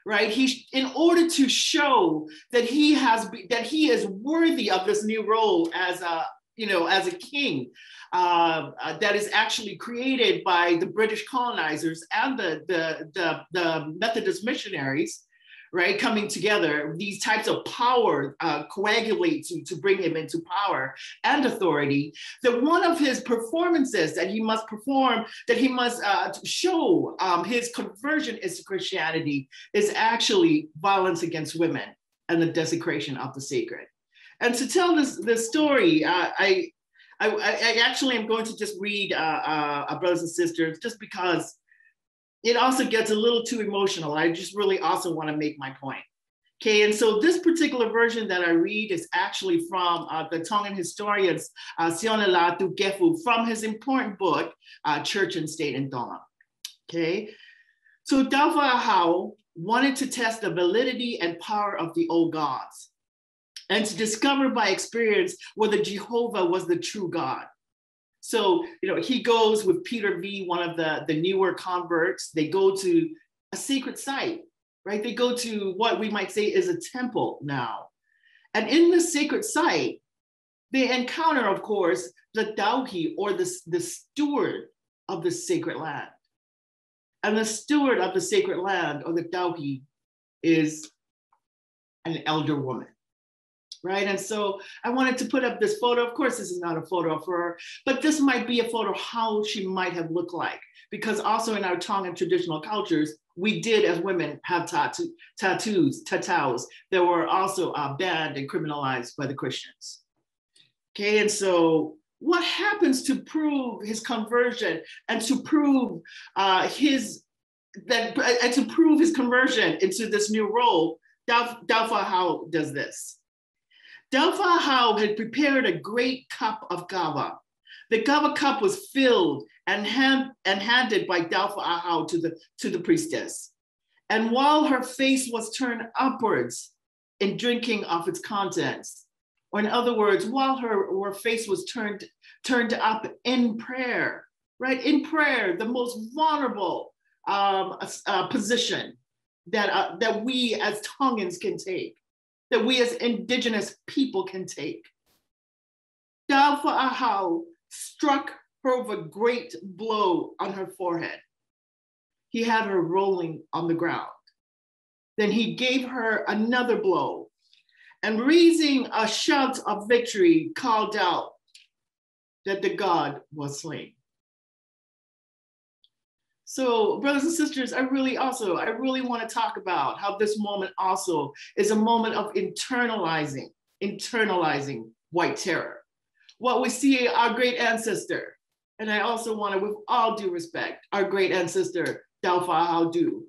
right? He, in order to show that he has, that he is worthy of this new role as a, you know, as a king, uh, uh, that is actually created by the British colonizers and the, the, the, the Methodist missionaries, right, coming together, these types of power uh, coagulate to, to bring him into power and authority, that one of his performances that he must perform, that he must uh, show um, his conversion into Christianity is actually violence against women and the desecration of the sacred. And to tell this, this story, uh, I, I, I, actually am going to just read uh, uh, Brothers and Sisters just because it also gets a little too emotional. I just really also want to make my point. Okay, and so this particular version that I read is actually from uh, the Tongan historian's uh, Sione Latukefu from his important book, uh, Church and State in Tonga. Okay, so Taufa'ahau wanted to test the validity and power of the old gods and to discover by experience whether Jehovah was the true God. So, you know, he goes with Peter Vi, one of the, the newer converts. They go to a secret site, right? They go to what we might say is a temple now. And in the sacred site, they encounter, of course, the Dauhi or the, the steward of the sacred land. And the steward of the sacred land or the Dauhi is an elder woman right? And so I wanted to put up this photo. Of course, this is not a photo of her, but this might be a photo of how she might have looked like. Because also in our Tongan traditional cultures, we did as women have tattoo, tattoos, tattoos that were also uh, banned and criminalized by the Christians. Okay, and so what happens to prove his conversion and to prove uh, his that and to prove his conversion into this new role? Taufa'ahau does this. Taufa'ahau had prepared a great cup of kava. The kava cup was filled and, hand, and handed by Taufa'ahau to the, to the priestess. And while her face was turned upwards in drinking of its contents, or in other words, while her, her face was turned, turned up in prayer, right? In prayer, the most vulnerable um, uh, position that, uh, that we as Tongans can take, that we as indigenous people can take. Taufa'ahau struck her with a great blow on her forehead. He had her rolling on the ground. Then he gave her another blow and raising a shout of victory called out that the God was slain. So, brothers and sisters, I really also, I really want to talk about how this moment also is a moment of internalizing, internalizing white terror. What we see our great ancestor, and I also want to, with all due respect, our great ancestor, Dalfa Haudu,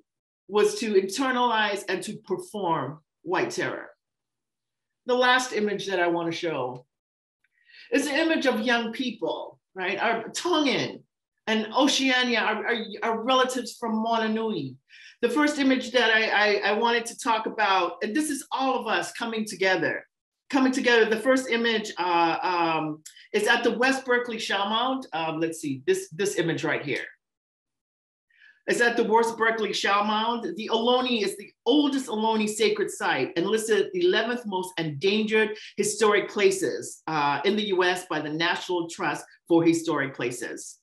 was to internalize and to perform white terror. The last image that I want to show is an image of young people, right? Our Tongan, and Oceania are, are, are relatives from Moananui. The first image that I, I, I, wanted to talk about, and this is all of us coming together, coming together. The first image uh, um, is at the West Berkeley Shell Mound. Um, let's see, this, this image right here. It's at the West Berkeley Shell Mound. The Ohlone is the oldest Ohlone sacred site and listed 11th most endangered historic places uh, in the US by the National Trust for Historic Places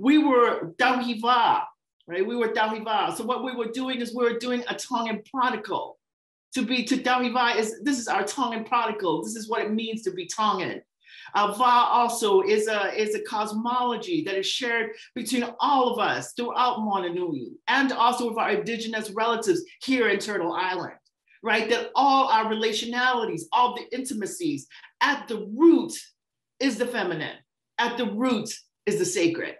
we were Tauhiva, right? We were Tauhiva. So what we were doing is we were doing a Tongan prodigal. To be to Tauhiva is this is our Tongan prodigal. This is what it means to be Tongan. Uh, Va also is a, is a cosmology that is shared between all of us throughout Moananui and also with our indigenous relatives here in Turtle Island, right? That all our relationalities, all the intimacies, at the root is the feminine, at the root is the sacred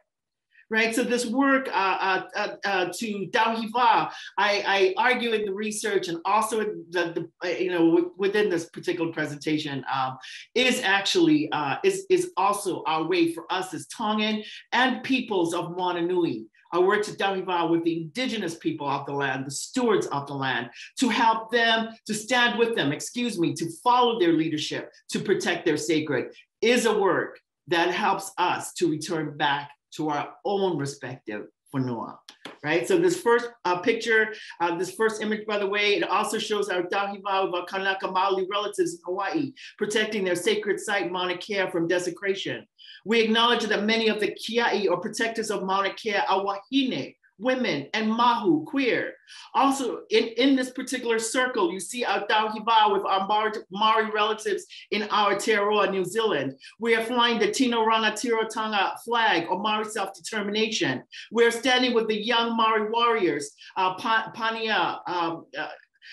right? So this work uh, uh, uh, uh to Tauhiva, I, I, argue in the research and also the, the you know within this particular presentation um, is actually uh, is is also our way for us as Tongan and peoples of Moananui. I work to Tauhiva with the indigenous people of the land, the stewards of the land, to help them, to stand with them, excuse me, to follow their leadership, to protect their sacred, is a work that helps us to return back to our own respective whanua, right? So this first uh, picture, uh, this first image, by the way, it also shows our Tauhiva of Kanaka Maoli relatives in Hawaii, protecting their sacred site, Mauna Kea, from desecration. We acknowledge that many of the Kiai or protectors of Mauna Kea are Wahine, women, and Mahu, queer. Also, in, in this particular circle, you see our Tauhiva with our Maori relatives in our Aotearoa, New Zealand. We are flying the Tino Rangatiratanga flag or Maori self-determination. We're standing with the young Maori warriors, uh, Pania, um, uh,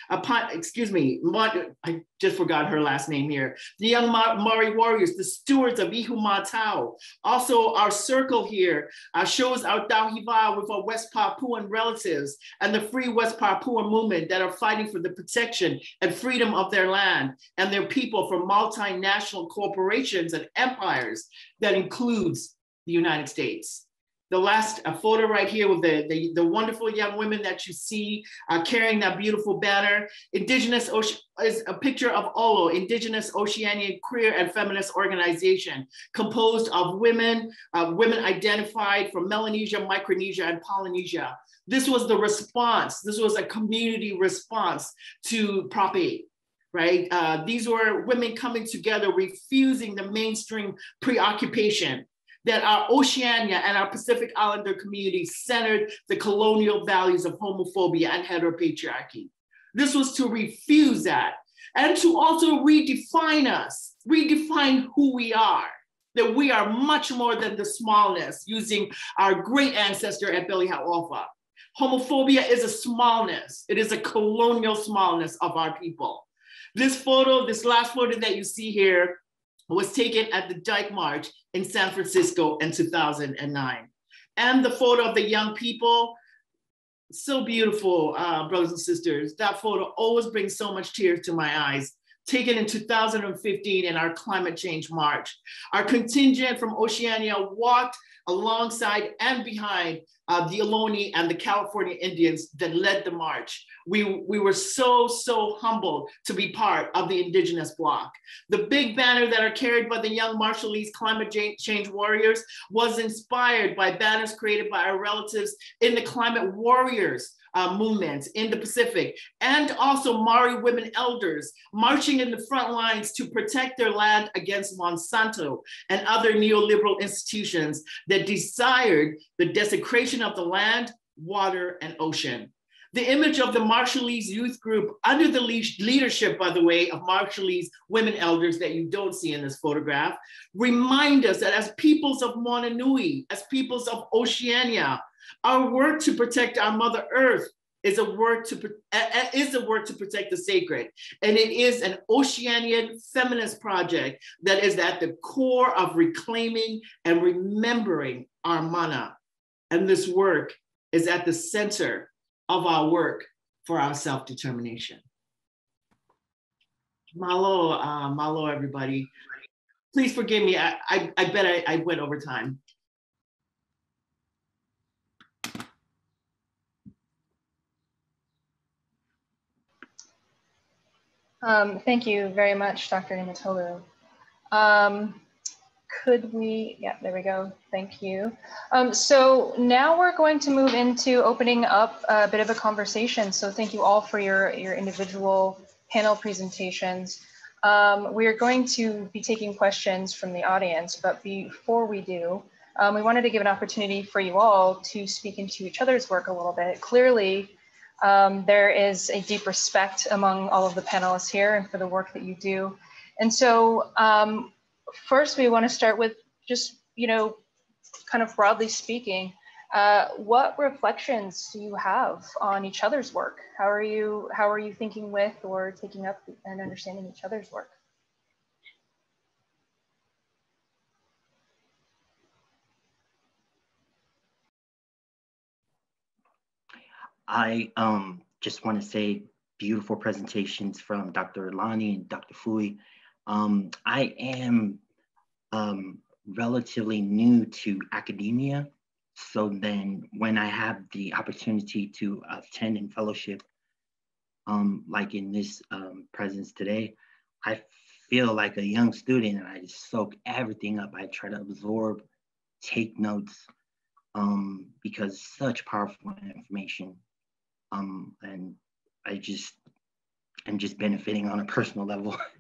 upon, excuse me, I just forgot her last name here. The young Maori warriors, the stewards of Ihumatao. Also, our circle here uh, shows our Tauhiva with our West Papuan relatives and the Free West Papuan movement that are fighting for the protection and freedom of their land and their people from multinational corporations and empires that includes the United States the last photo right here with the, the, the wonderful young women that you see uh, carrying that beautiful banner. Indigenous Oce is a picture of OLO, Indigenous Oceanian Queer and Feminist Organization, composed of women, uh, women identified from Melanesia, Micronesia, and Polynesia. This was the response. This was a community response to Prop 8 right? Uh, these were women coming together, refusing the mainstream preoccupation that our Oceania and our Pacific Islander community centered the colonial values of homophobia and heteropatriarchy. This was to refuse that and to also redefine us, redefine who we are, that we are much more than the smallness using our great ancestor Epeli Hau'ofa. Homophobia is a smallness. It is a colonial smallness of our people. This photo, this last photo that you see here was taken at the Dyke March in San Francisco in 2009. And the photo of the young people, so beautiful, uh, brothers and sisters. That photo always brings so much tears to my eyes. Taken in 2015 in our climate change march. Our contingent from Oceania walked alongside and behind uh, the Ohlone and the California Indians that led the march. We, we were so, so humbled to be part of the indigenous bloc. The big banner that are carried by the young Marshallese climate change warriors was inspired by banners created by our relatives in the climate warriors uh, in the Pacific, and also Maori women elders marching in the front lines to protect their land against Monsanto and other neoliberal institutions that desired the desecration of the land, water, and ocean. The image of the Marshallese youth group under the leadership, by the way, of Marshallese women elders that you don't see in this photograph, remind us that as peoples of Moananui, as peoples of Oceania, our work to protect our Mother Earth is a work to is a work to protect the sacred, and it is an Oceanian feminist project that is at the core of reclaiming and remembering our mana. And this work is at the center of our work for our self-determination. Malo, uh, malo, everybody. Please forgive me. I, I, I bet I, I went over time. Um, thank you very much, Dr. Niumetolu. Um, could we, yeah, there we go. Thank you. Um, so now we're going to move into opening up a bit of a conversation. So thank you all for your, your individual panel presentations. Um, we are going to be taking questions from the audience, but before we do, um, we wanted to give an opportunity for you all to speak into each other's work a little bit. Clearly, um, there is a deep respect among all of the panelists here and for the work that you do. And so um, first we want to start with just, you know, kind of broadly speaking, uh, what reflections do you have on each other's work? How are you, how are you thinking with or taking up and understanding each other's work? I um, just want to say beautiful presentations from Dr. Lani and Dr. Fui. Um, I am um, relatively new to academia. So then when I have the opportunity to attend and fellowship, um, like in this um, presence today, I feel like a young student and I just soak everything up. I try to absorb, take notes, um, because such powerful information um, and I just I'm just benefiting on a personal level.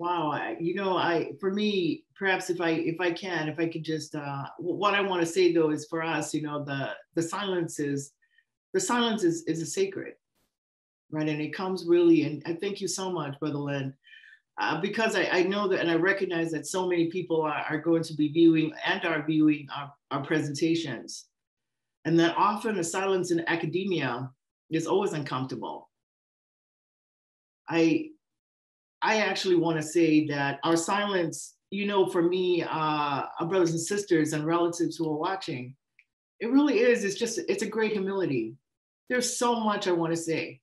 wow I, you know i for me perhaps if i if i can if i could just uh what i want to say though is for us you know the the silence is the silence is is a sacred right and it comes really and i thank you so much brother len uh, because I, I know that and I recognize that so many people are, are going to be viewing and are viewing our, our presentations. And that often a silence in academia is always uncomfortable. I I actually want to say that our silence, you know, for me, uh, our brothers and sisters and relatives who are watching, it really is. It's just, it's a great humility. There's so much I want to say.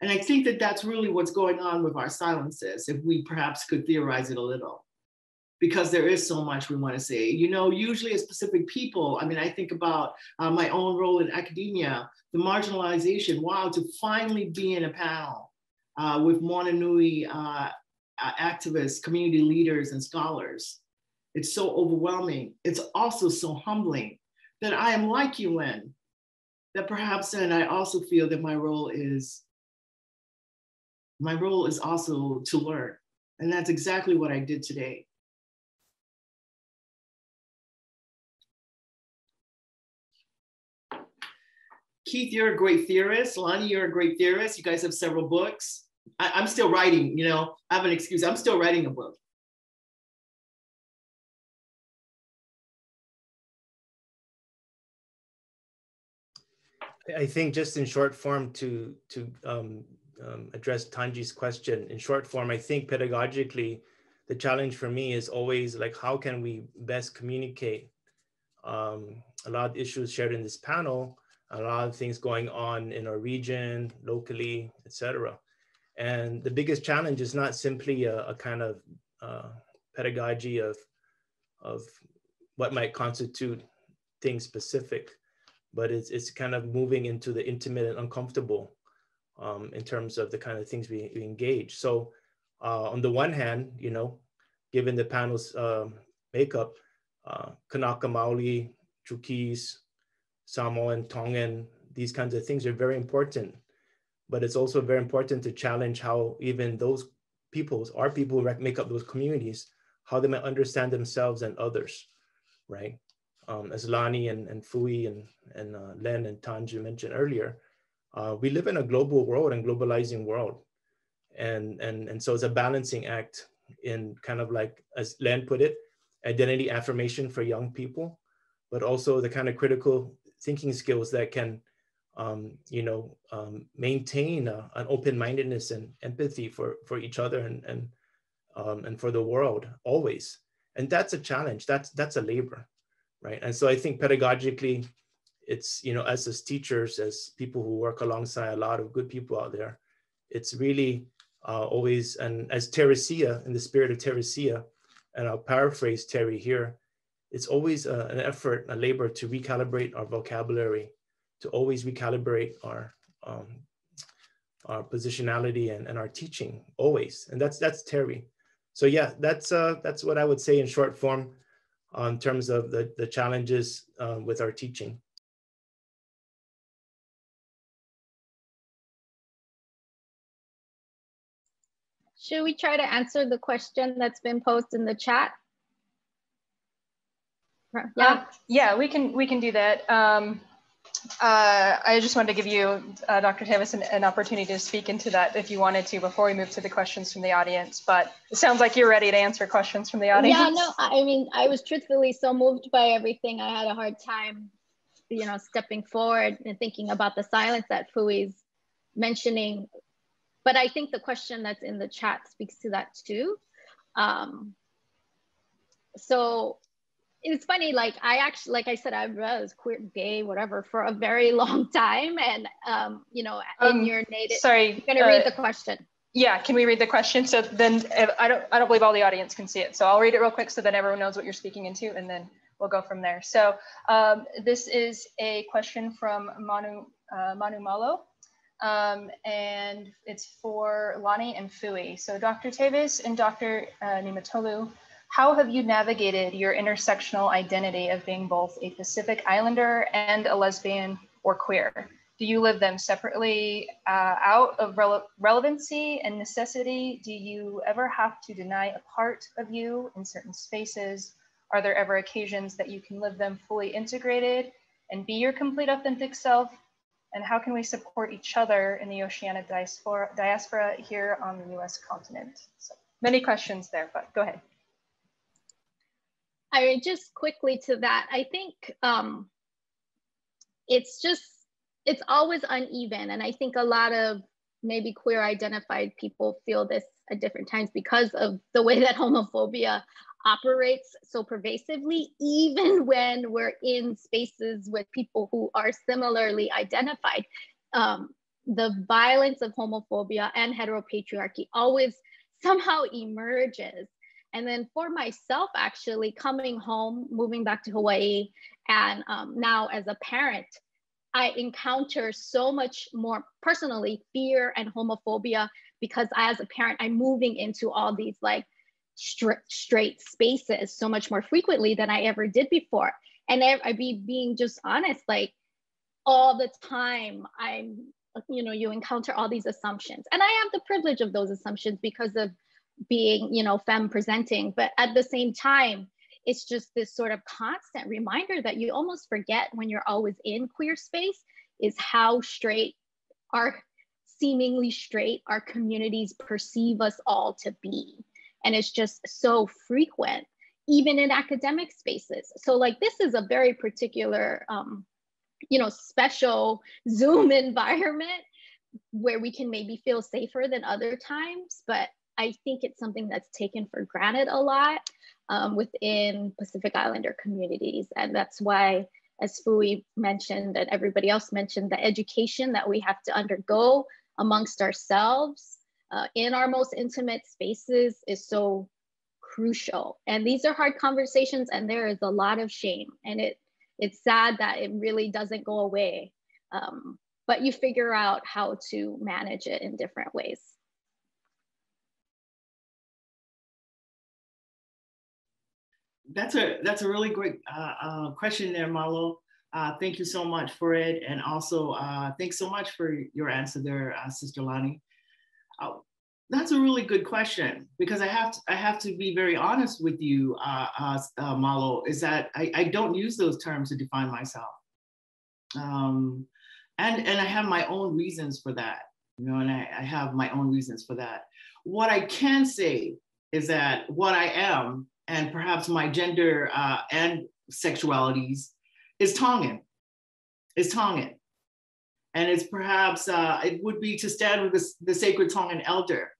And I think that that's really what's going on with our silences, if we perhaps could theorize it a little, because there is so much we want to say. You know, usually as Pacific people, I mean, I think about uh, my own role in academia, the marginalization, wow, to finally be in a panel uh, with Moananui uh, activists, community leaders, and scholars. It's so overwhelming. It's also so humbling that I am like you, Lenn, that perhaps then I also feel that my role is my role is also to learn. And that's exactly what I did today. Keith, you're a great theorist. Lani, you're a great theorist. You guys have several books. I, I'm still writing, you know, I have an excuse. I'm still writing a book. I think just in short form to to um, um, address Tanji's question in short form, I think pedagogically, the challenge for me is always like how can we best communicate um, a lot of issues shared in this panel, a lot of things going on in our region, locally, etc. And the biggest challenge is not simply a, a kind of uh, pedagogy of, of what might constitute things specific, but it's, it's kind of moving into the intimate and uncomfortable um, in terms of the kind of things we, we engage. So uh, on the one hand, you know, given the panel's um, makeup, uh, Kanaka Maoli, Chuukese, Samoan, Tongan, these kinds of things are very important. But it's also very important to challenge how even those peoples, our people who make up those communities, how they might understand themselves and others, right? Um, as Lani and, and Fui and, and uh, Lenn and Tanji mentioned earlier, uh, we live in a global world and globalizing world. And, and, and so it's a balancing act in kind of like, as Lenn put it, identity affirmation for young people, but also the kind of critical thinking skills that can, um, you know, um, maintain a, an open-mindedness and empathy for, for each other and, and, um, and for the world always. And that's a challenge, that's, that's a labor, right? And so I think pedagogically, it's, you know, as as teachers, as people who work alongside a lot of good people out there, it's really uh, always, and as Teresia, in the spirit of Teresia, and I'll paraphrase Terry here, it's always a, an effort, a labor to recalibrate our vocabulary, to always recalibrate our um, our positionality and, and our teaching always. And that's that's Terry. So yeah, that's uh, that's what I would say in short form uh, in terms of the, the challenges uh, with our teaching. Should we try to answer the question that's been posed in the chat? Yeah, um, yeah, we can we can do that. Um, uh, I just wanted to give you, uh, Dr. Teves, an, an, opportunity to speak into that if you wanted to before we move to the questions from the audience. But it sounds like you're ready to answer questions from the audience. Yeah, no, I mean, I was truthfully so moved by everything. I had a hard time, you know, stepping forward and thinking about the silence that Fui's mentioning but I think the question that's in the chat speaks to that too. Um, so it's funny, like I actually, like I said, I was queer, gay, whatever, for a very long time. And, um, you know, um, in your native, sorry, I'm gonna uh, read the question. Yeah, can we read the question? So then I don't, I don't believe all the audience can see it. So I'll read it real quick so that everyone knows what you're speaking into and then we'll go from there. So um, this is a question from Manu, uh, Manu Malo um, and it's for Lani and Fui. So Dr. Teves and Dr. Uh, Niumetolu, how have you navigated your intersectional identity of being both a Pacific Islander and a lesbian or queer? Do you live them separately uh, out of rele relevancy and necessity? Do you ever have to deny a part of you in certain spaces? Are there ever occasions that you can live them fully integrated and be your complete authentic self and how can we support each other in the Oceania diaspora, diaspora here on the US continent? So many questions there, but go ahead. I mean, just quickly to that, I think um, it's just, it's always uneven. And I think a lot of maybe queer identified people feel this at different times because of the way that homophobia operates so pervasively, even when we're in spaces with people who are similarly identified. Um, the violence of homophobia and heteropatriarchy always somehow emerges. And then for myself, actually coming home, moving back to Hawaii, and um, now as a parent, I encounter so much more personally fear and homophobia because as a parent, I'm moving into all these like straight, straight spaces so much more frequently than I ever did before. And I, I'd be being just honest, like all the time, I'm, you know, you encounter all these assumptions. And I have the privilege of those assumptions because of being, you know, femme presenting. But at the same time, it's just this sort of constant reminder that you almost forget when you're always in queer space is how straight our seemingly straight our communities perceive us all to be and it's just so frequent even in academic spaces so like this is a very particular um, you know, special Zoom environment where we can maybe feel safer than other times. But I think it's something that's taken for granted a lot um, within Pacific Islander communities. And that's why, as Fui mentioned and everybody else mentioned, the education that we have to undergo amongst ourselves uh, in our most intimate spaces is so crucial. And these are hard conversations and there is a lot of shame. And it it's sad that it really doesn't go away. Um, but you figure out how to manage it in different ways. That's a that's a really great uh, uh, question there, Malo. Uh, thank you so much for it, and also uh, thanks so much for your answer there, uh, Sister Lani. Uh, that's a really good question because I have to I have to be very honest with you, Malo. Is that I, I don't use those terms to define myself, um, and and I have my own reasons for that. You know, and I, I have my own reasons for that. What I can say is that what I am and perhaps my gender uh, and sexualities is Tongan, is Tongan. And it's perhaps, uh, it would be to stand with the, the sacred Tongan elder.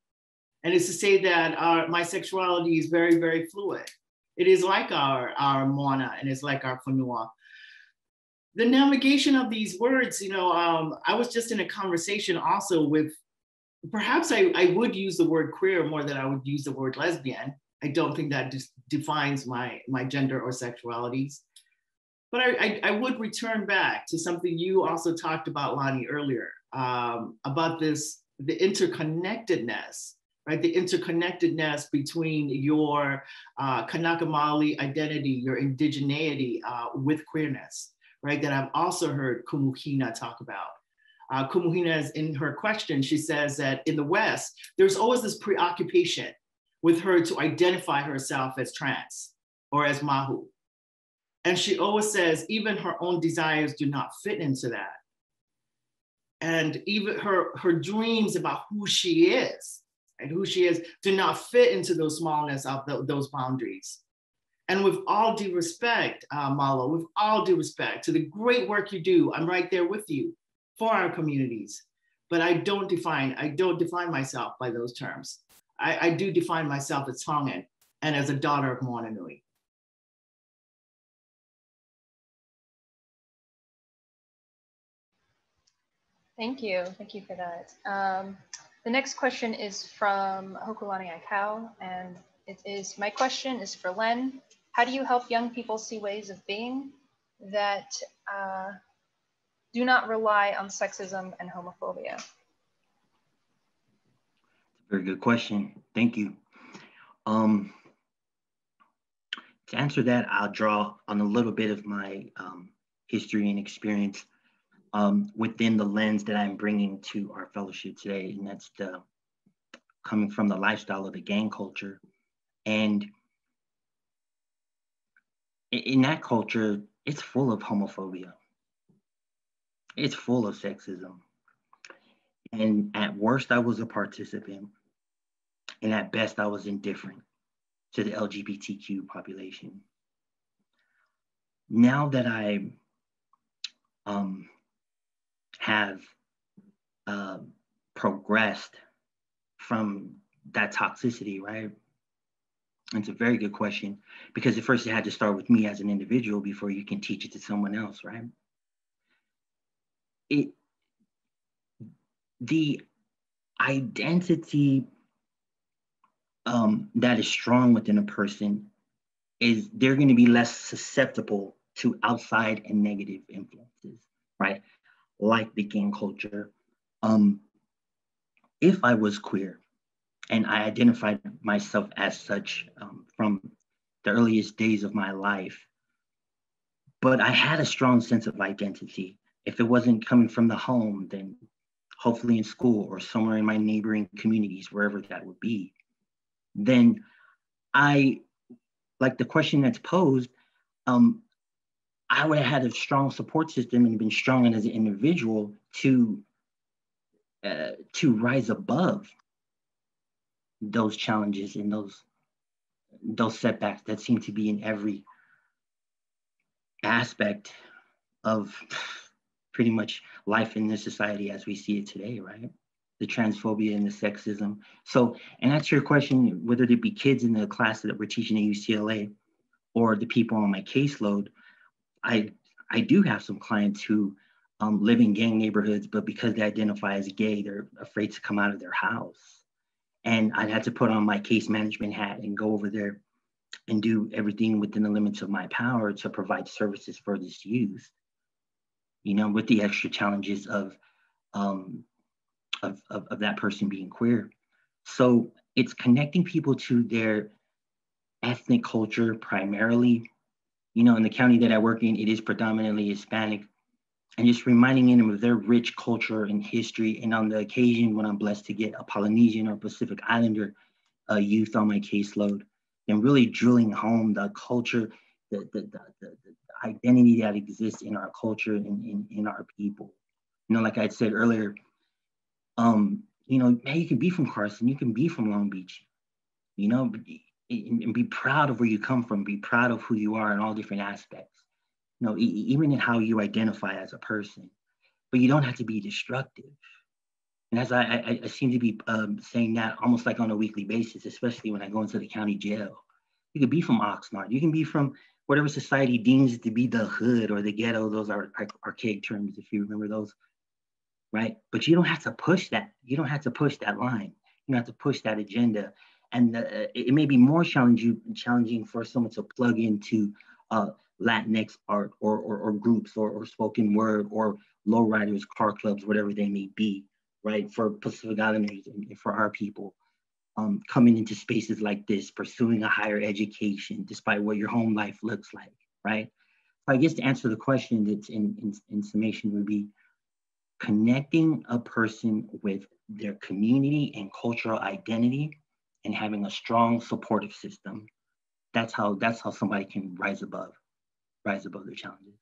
And it's to say that our, my sexuality is very, very fluid. It is like our, our Moana and it's like our Fonua. The navigation of these words, you know, um, I was just in a conversation also with, perhaps I, I would use the word queer more than I would use the word lesbian I don't think that defines my, my gender or sexualities. But I, I, I, would return back to something you also talked about, Lani, earlier, um, about this, the interconnectedness, right? The interconnectedness between your uh, Kanaka Maoli identity, your indigeneity uh, with queerness, right? That I've also heard Kumu Hina talk about. Uh, Kumu Hina is in her question, she says that in the West, there's always this preoccupation with her to identify herself as trans or as Mahu. And she always says, even her own desires do not fit into that. And even her, her dreams about who she is and who she is do not fit into those smallness of the, those boundaries. And with all due respect, uh, Malo, with all due respect to the great work you do, I'm right there with you for our communities. But I don't define, I don't define myself by those terms. I, I do define myself as Tongan and as a daughter of Moananui. Thank you. Thank you for that. Um, the next question is from Hokulani Aikau, and it is, my question is for Lenn. How do you help young people see ways of being that uh, do not rely on sexism and homophobia? Very good question. Thank you. Um, to answer that, I'll draw on a little bit of my um, history and experience um, within the lens that I'm bringing to our fellowship today, and that's the coming from the lifestyle of the gang culture. And in that culture, it's full of homophobia. It's full of sexism. And at worst, I was a participant. And at best, I was indifferent to the LGBTQ population. Now that I um, have uh, progressed from that toxicity, right? It's a very good question because at first it had to start with me as an individual before you can teach it to someone else, right? It the identity um, that is strong within a person is they're going to be less susceptible to outside and negative influences, right? Like the gang culture. Um, if I was queer and I identified myself as such um, from the earliest days of my life, but I had a strong sense of identity. If it wasn't coming from the home, then hopefully in school or somewhere in my neighboring communities, wherever that would be, then I, like the question that's posed, um, I would have had a strong support system and been strong as an individual to uh, to rise above those challenges and those those setbacks that seem to be in every aspect of pretty much life in this society as we see it today, right? The transphobia and the sexism. So, and that's your question, whether it be kids in the class that we're teaching at UCLA or the people on my caseload, I I do have some clients who um, live in gang neighborhoods, but because they identify as gay, they're afraid to come out of their house. And I had to put on my case management hat and go over there and do everything within the limits of my power to provide services for this youth. You know, with the extra challenges of um, of, of, of that person being queer. So it's connecting people to their ethnic culture primarily. You know, in the county that I work in, it is predominantly Hispanic. And just reminding them of their rich culture and history. And on the occasion when I'm blessed to get a Polynesian or Pacific Islander uh, youth on my caseload, and really drilling home the culture, the, the, the, the, identity that exists in our culture and in, in our people. You know, like I said earlier, um, you know, hey, you can be from Carson, you can be from Long Beach, you know, and, be proud of where you come from, be proud of who you are in all different aspects, you know, even in how you identify as a person. But you don't have to be destructive. And as I, I, I seem to be um, saying that almost like on a weekly basis, especially when I go into the county jail. You could be from Oxnard. You can be from whatever society deems to be the hood or the ghetto. Those are archaic terms, if you remember those, right? But you don't have to push that. You don't have to push that line. You don't have to push that agenda. And the, it may be more challenging, challenging for someone to plug into uh, Latinx art or, or, or groups or, or spoken word or lowriders, car clubs, whatever they may be right? For Pacific Islanders and for our people um, coming into spaces like this, pursuing a higher education, despite what your home life looks like, right? So I guess to answer the question that's in, in, in summation would be connecting a person with their community and cultural identity and having a strong supportive system. That's how that's how somebody can rise above, rise above their challenges.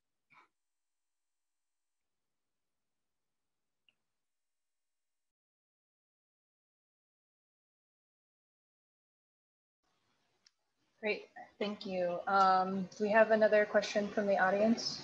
Great, thank you. Um, we have another question from the audience?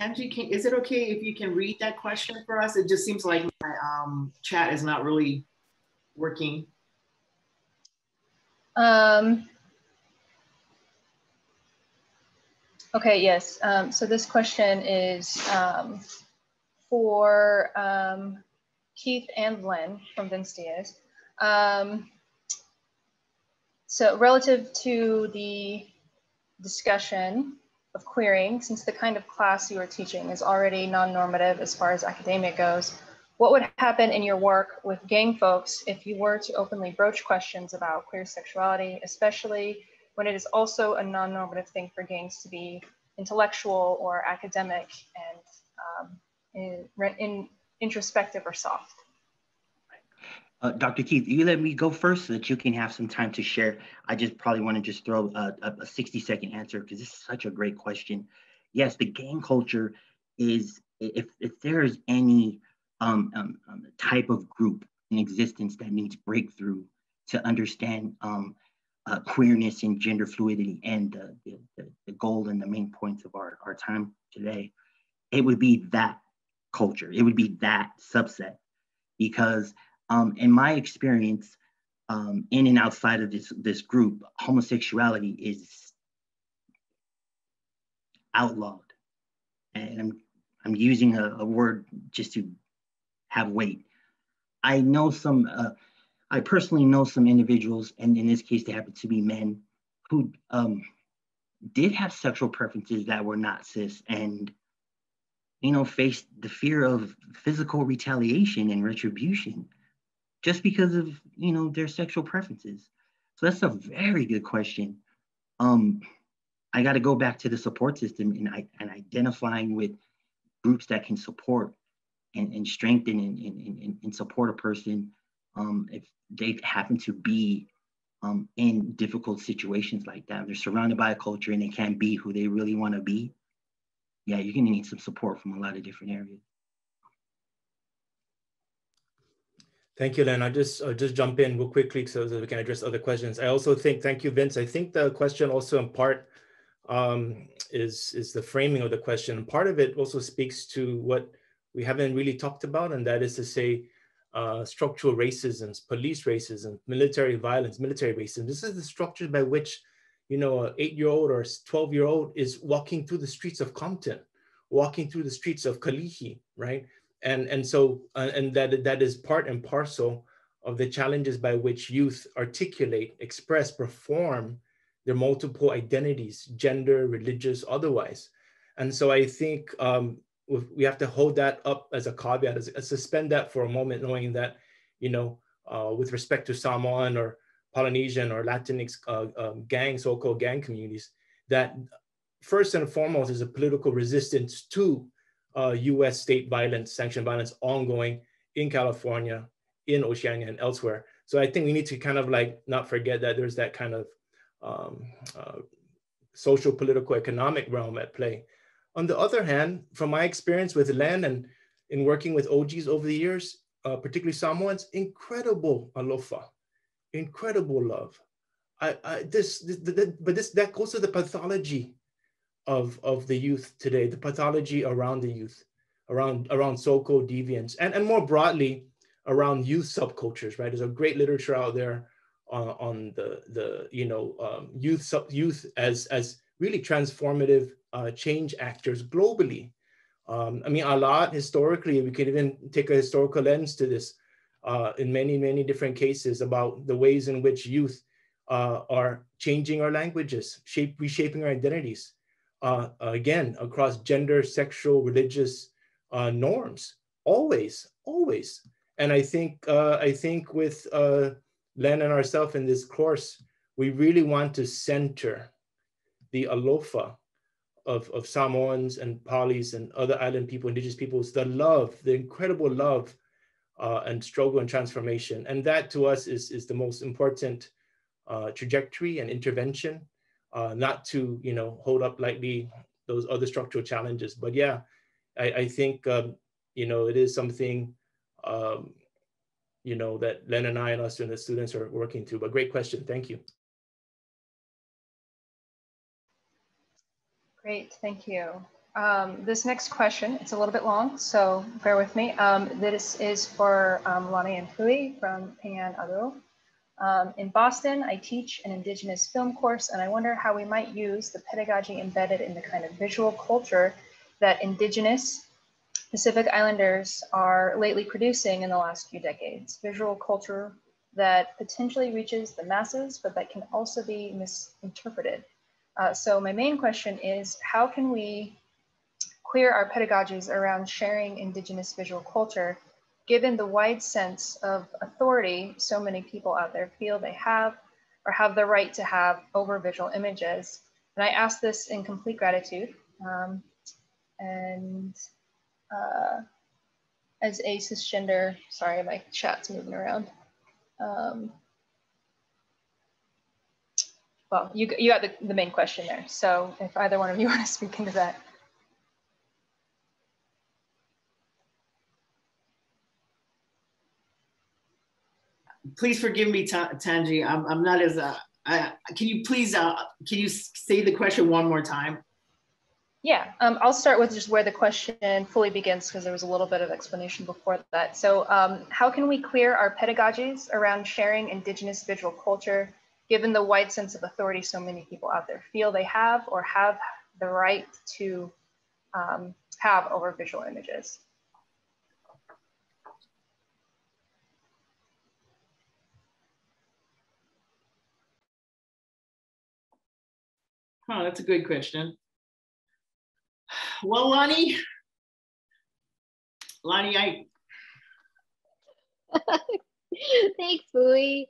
Angie, can, is it okay if you can read that question for us? It just seems like my um, chat is not really working. Um, Okay, yes. Um, so this question is um, for um, Keith and Lenn from Vince Diaz. Um, so relative to the discussion of queering, since the kind of class you are teaching is already non-normative as far as academia goes, what would happen in your work with gang folks if you were to openly broach questions about queer sexuality, especially when it is also a non-normative thing for gangs to be intellectual or academic and um, in, in, introspective or soft. Uh, Dr. Keith, you let me go first so that you can have some time to share. I just probably want to just throw a, a 60 second answer because this is such a great question. Yes, the gang culture is, if, if there is any um, um, um, type of group in existence that needs breakthrough to understand um, uh, queerness and gender fluidity and the, the, the, goal and the main points of our, our time today, it would be that culture. It would be that subset. Because um, in my experience, um, in and outside of this, this group, homosexuality is outlawed. And I'm, I'm using a, a word just to have weight. I know some uh, I personally know some individuals, and in this case, they happen to be men, who um, did have sexual preferences that were not cis and, you know, faced the fear of physical retaliation and retribution just because of, you know, their sexual preferences. So that's a very good question. Um, I got to go back to the support system and, I, and identifying with groups that can support and, and strengthen and, and, and, support a person um, if they happen to be um, in difficult situations like that. They're surrounded by a culture and they can't be who they really want to be. Yeah, you're gonna need some support from a lot of different areas. Thank you, Lenn. I'll just uh, just jump in real quickly so that we can address other questions. I also think, thank you, Vince. I think the question also in part um, is, is the framing of the question. Part of it also speaks to what we haven't really talked about, and that is to say uh, structural racism, police racism, military violence, military racism. This is the structure by which, you know, an eight-year-old or 12-year-old is walking through the streets of Compton, walking through the streets of Kalihi, right? And and so uh, and that that is part and parcel of the challenges by which youth articulate express perform their multiple identities gender religious otherwise. And so i think um, we have to hold that up as a caveat as, as suspend that for a moment knowing that you know uh, with respect to samoan or polynesian or latinx uh, um, gang so-called gang communities that first and foremost is a political resistance to uh, US state violence, sanctioned violence ongoing in California, in Oceania, and elsewhere. So I think we need to kind of like not forget that there's that kind of um, uh, social, political, economic realm at play. On the other hand, from my experience with Lenn and in working with OGs over the years, uh, particularly Samoans, incredible alofa, incredible love. I, I this, this the, the, but this that goes to the pathology of, of the youth today, the pathology around the youth, around, around so-called deviance, and, and more broadly, around youth subcultures, right? There's a great literature out there on, on the, the you know, um, youth, sub, youth as, as really transformative uh, change actors globally. Um, I mean, a lot historically, we could even take a historical lens to this uh, in many, many different cases about the ways in which youth uh, are changing our languages, shape, reshaping our identities, uh, again, across gender, sexual, religious uh, norms, always, always. And I think, uh, I think with uh, Lenn and ourselves in this course, we really want to center the alofa of, of Samoans and Palis and other island people, indigenous peoples, the love, the incredible love uh, and struggle and transformation. And that to us is, is the most important uh, trajectory and intervention uh, not to you know hold up lightly those other structural challenges. But yeah, I, I think um, you know it is something um, you know that Lenn and I and us and the students are working to. But great question, thank you. Great, thank you. Um, this next question, it's a little bit long, so bear with me. Um, this is for um, Lani and Fui from Pengan Ado. Um, in Boston, I teach an Indigenous film course, and I wonder how we might use the pedagogy embedded in the kind of visual culture that Indigenous Pacific Islanders are lately producing in the last few decades. Visual culture that potentially reaches the masses, but that can also be misinterpreted. Uh, so my main question is, how can we clear our pedagogies around sharing Indigenous visual culture given the wide sense of authority so many people out there feel they have or have the right to have over visual images. And I ask this in complete gratitude. Um, and uh, as a cisgender, sorry, my chat's moving around. Um, well, you, you got the, the main question there. So if either one of you want to speak into that. Please forgive me, Tanji. I'm, I'm not as, uh, I, can you please, uh, can you say the question one more time? Yeah, um, I'll start with just where the question fully begins because there was a little bit of explanation before that. So um, how can we clear our pedagogies around sharing indigenous visual culture, given the wide sense of authority so many people out there feel they have or have the right to um, have over visual images? Oh, that's a good question. Well, Lani, Lani, I. Thanks, Fui.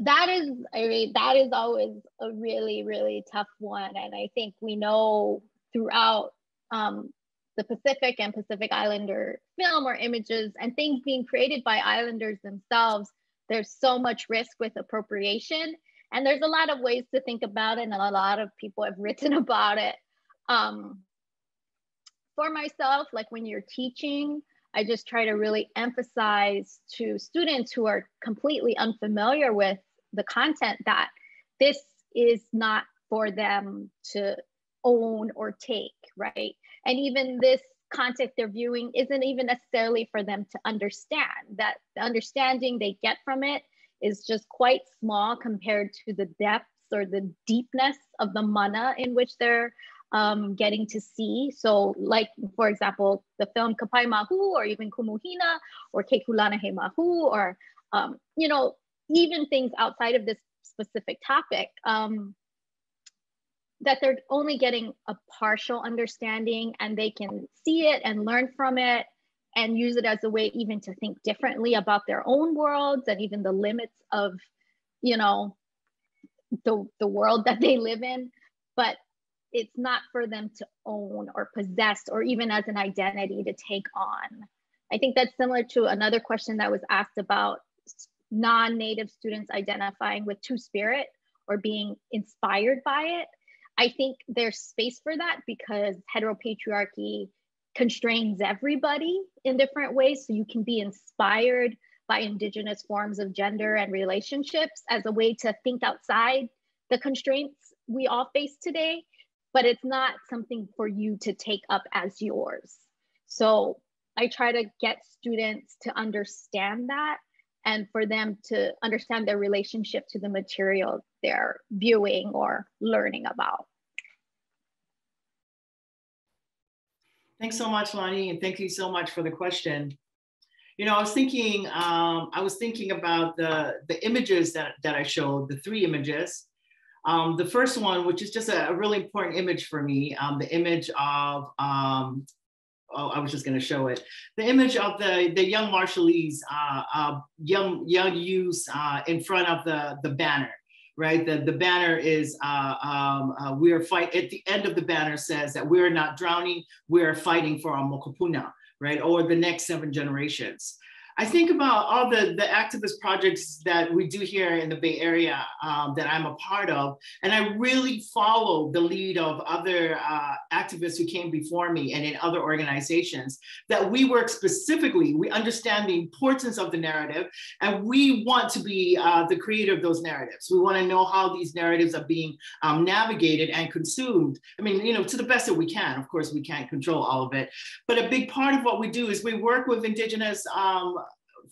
That is, I mean, that is always a really, really tough one. And I think we know throughout um, the Pacific and Pacific Islander film or images and things being created by Islanders themselves, there's so much risk with appropriation and there's a lot of ways to think about it and a lot of people have written about it um, for myself like when you're teaching I just try to really emphasize to students who are completely unfamiliar with the content that this is not for them to own or take, right? And even this content they're viewing isn't even necessarily for them to understand. That the understanding they get from it is just quite small compared to the depths or the deepness of the mana in which they're um, getting to see. So like, for example, the film Kapaemahu or even Kumu Hina or Ke Kulana He Mahu or, um, you know, even things outside of this specific topic, um, that they're only getting a partial understanding and they can see it and learn from it and use it as a way even to think differently about their own worlds and even the limits of, you know, the, the world that they live in. But it's not for them to own or possess or even as an identity to take on. I think that's similar to another question that was asked about non-native students identifying with two spirit or being inspired by it. I think there's space for that because heteropatriarchy constrains everybody in different ways. So you can be inspired by indigenous forms of gender and relationships as a way to think outside the constraints we all face today but it's not something for you to take up as yours. So I try to get students to understand that and for them to understand their relationship to the material they're viewing or learning about. Thanks so much, Lani, and thank you so much for the question. You know, I was thinking, um, I was thinking about the the images that that I showed, the three images, um, the first one, which is just a, a really important image for me, um, the image of, um, oh, I was just going to show it, the image of the, the young Marshallese, uh, uh, young, young youths uh, in front of the, the banner right? The, the banner is uh, um, uh, we are fight at the end of the banner says that we're not drowning, we're fighting for our mokopuna, right? Or the next seven generations. I think about all the, the activist projects that we do here in the Bay Area um, that I'm a part of, and I really follow the lead of other uh, activists who came before me and in other organizations, that we work specifically, we understand the importance of the narrative, and we want to be uh, the creator of those narratives. We want to know how these narratives are being um, navigated and consumed. I mean, you know, to the best that we can. Of course, we can't control all of it, but a big part of what we do is we work with Indigenous um,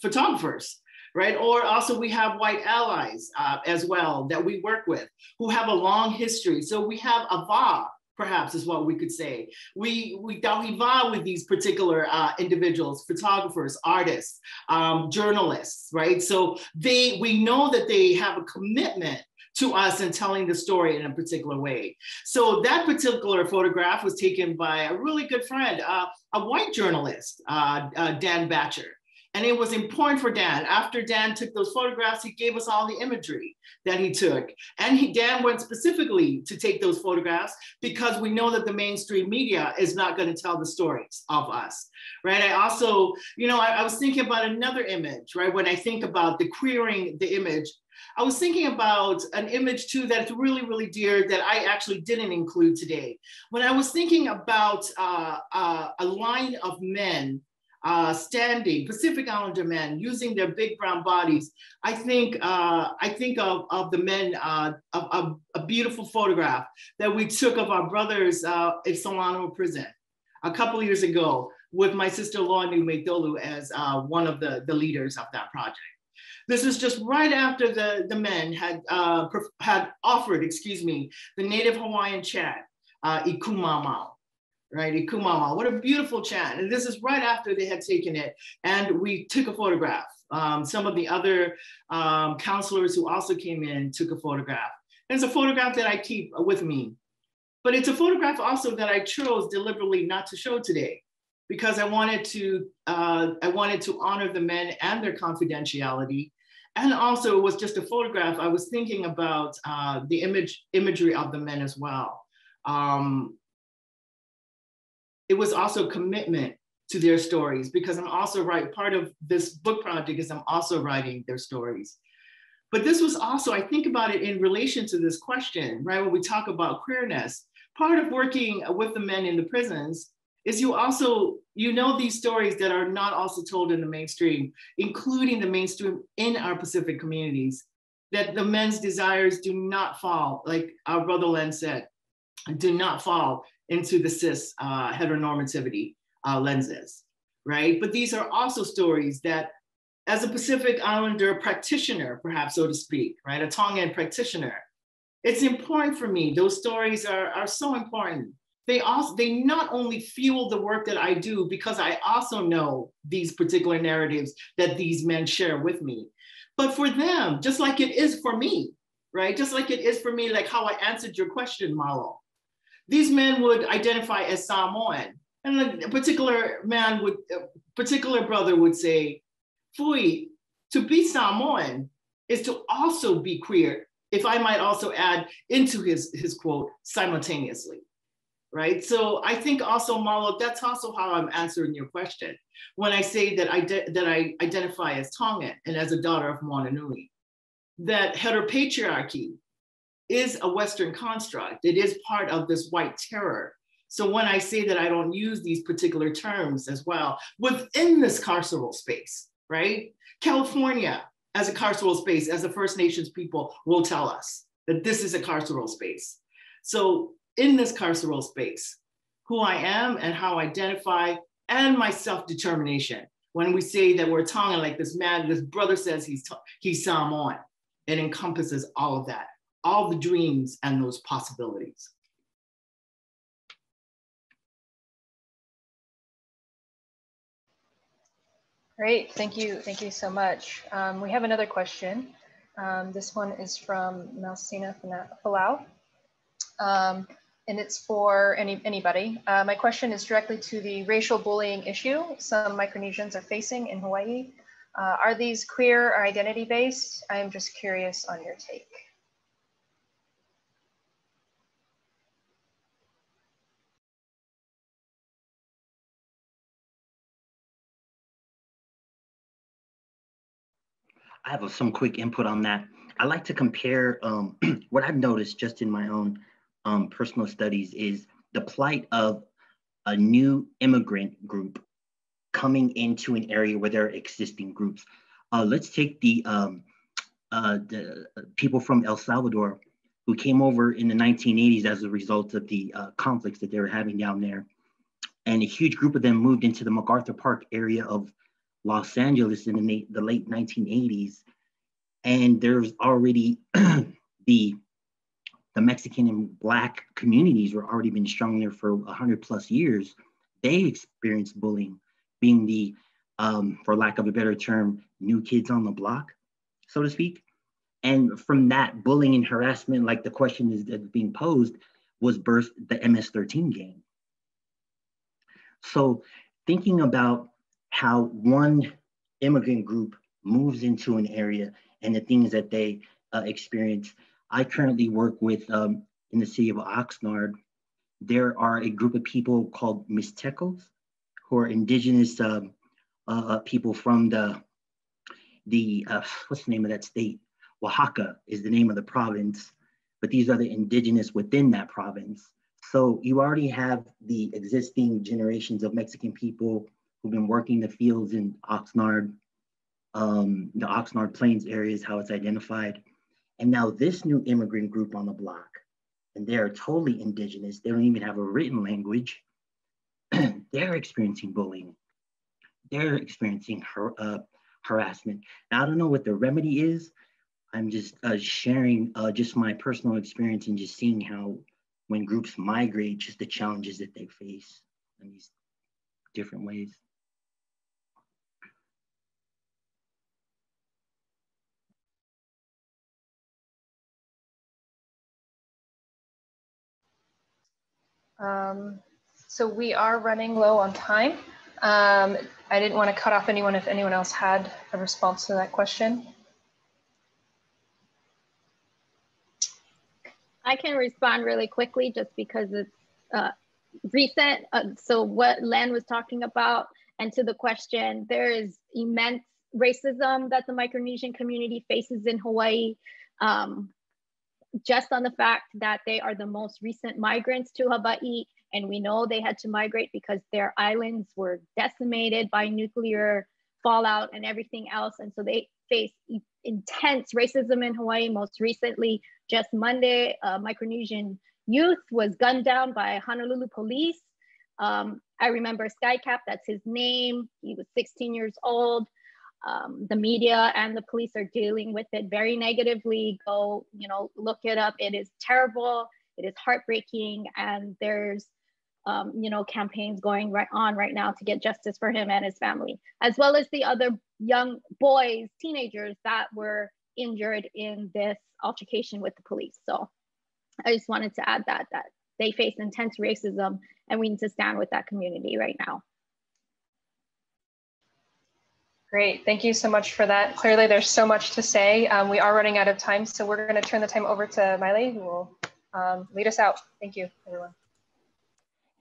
photographers right? Or also we have white allies uh, as well that we work with who have a long history. So we have ava, perhaps is what we could say. We we tauhiva with these particular uh, individuals, photographers, artists, um, journalists, right? So they we know that they have a commitment to us in telling the story in a particular way. So that particular photograph was taken by a really good friend, uh, a white journalist, uh, uh Dan Batcher. And it was important for Dan. After Dan took those photographs, he gave us all the imagery that he took. And he, Dan went specifically to take those photographs because we know that the mainstream media is not going to tell the stories of us, right? I also, you know, I, I was thinking about another image, right? When I think about the queering the image, I was thinking about an image too that's really, really dear that I actually didn't include today. When I was thinking about uh, uh, a line of men uh, standing, Pacific Islander men using their big brown bodies. I think uh, I think of, of the men uh, of, of, a beautiful photograph that we took of our brothers uh, in Solano prison a couple years ago with my sister-in-law Niumetolu as uh, one of the, the leaders of that project. This is just right after the, the men had, uh, had offered, excuse me, the native Hawaiian chant, uh, I Ku Mau Mau right? Ikumama. What a beautiful chant. And this is right after they had taken it. And we took a photograph. Um, some of the other um, counselors who also came in took a photograph. And it's a photograph that I keep with me. But it's a photograph also that I chose deliberately not to show today because I wanted to uh, I wanted to honor the men and their confidentiality. And also it was just a photograph. I was thinking about uh, the image imagery of the men as well. Um, it was also commitment to their stories because I'm also writing part of this book project is I'm also writing their stories. But this was also, I think about it in relation to this question, right? When we talk about queerness, part of working with the men in the prisons is you also You know these stories that are not also told in the mainstream, including the mainstream in our Pacific communities, that the men's desires do not fall, like our brother Lenn said, do not fall into the cis uh, heteronormativity uh, lenses, right? But these are also stories that as a Pacific Islander practitioner, perhaps so to speak, right, a Tongan practitioner, it's important for me. Those stories are, are so important. They also they not only fuel the work that I do because I also know these particular narratives that these men share with me, but for them, just like it is for me, right? Just like it is for me, like how I answered your question, Marlo. These men would identify as Samoan, and a particular man would, a particular brother would say, Fui, to be Samoan is to also be queer, if I might also add into his, his quote, simultaneously, right? So I think also, Marlo, that's also how I'm answering your question. When I say that I, that I identify as Tongan and as a daughter of Moananui, that heteropatriarchy is a Western construct. It is part of this white terror so when I say that I don't use these particular terms as well within this carceral space, right? California as a carceral space, as the First Nations people will tell us that this is a carceral space. So in this carceral space, who I am and how I identify and my self-determination. When we say that we're Tongan, like this man, this brother says he's, he's Samoan, it encompasses all of that, all the dreams and those possibilities. Great, thank you, thank you so much. Um, we have another question. Um, this one is from Malsina Falau, um, and it's for any, anybody. Uh, my question is directly to the racial bullying issue some Micronesians are facing in Hawaii. Uh, are these queer or identity based? I am just curious on your take. I have some quick input on that. I like to compare um, what I've noticed just in my own um, personal studies is the plight of a new immigrant group coming into an area where there are existing groups. Uh, let's take the, um, uh, the people from El Salvador who came over in the 1980s as a result of the uh, conflicts that they were having down there. And a huge group of them moved into the MacArthur Park area of Los Angeles in the, the late 1980s, and there's already the the Mexican and Black communities were already been strong there for 100 plus years. They experienced bullying, being the, um, for lack of a better term, new kids on the block, so to speak. And from that bullying and harassment, like the question is being posed, was birthed the MS-13 gang. So thinking about how one immigrant group moves into an area and the things that they uh, experience. I currently work with, um, in the city of Oxnard, there are a group of people called Mixtecos, who are indigenous um, uh, uh, people from the, the uh, what's the name of that state? Oaxaca is the name of the province, but these are the indigenous within that province. So you already have the existing generations of Mexican people who've been working the fields in Oxnard, um, the Oxnard Plains area how it's identified. And now this new immigrant group on the block, and they are totally indigenous. They don't even have a written language. they're experiencing bullying. They're experiencing har uh, harassment. Now, I don't know what the remedy is. I'm just uh, sharing uh, just my personal experience and just seeing how when groups migrate, just the challenges that they face in these different ways. Um, so we are running low on time. Um, I didn't want to cut off anyone if anyone else had a response to that question. I can respond really quickly just because it's uh, recent. Uh, so what Lenn was talking about and to the question, there is immense racism that the Micronesian community faces in Hawaii. Um, just on the fact that they are the most recent migrants to Hawaii And we know they had to migrate because their islands were decimated by nuclear fallout and everything else. And so they face intense racism in Hawaii. Most recently, just Monday, a Micronesian youth was gunned down by Honolulu police. Um, I remember Skycap, that's his name. He was 16 years old. Um, the media and the police are dealing with it very negatively. Go, you know, look it up. It is terrible. It is heartbreaking. And there's um, you know, campaigns going right on right now to get justice for him and his family, as well as the other young boys, teenagers that were injured in this altercation with the police. So I just wanted to add that that they face intense racism and we need to stand with that community right now. Great, thank you so much for that. Clearly there's so much to say. Um, we are running out of time, so we're gonna turn the time over to Maile who will um, lead us out. Thank you, everyone.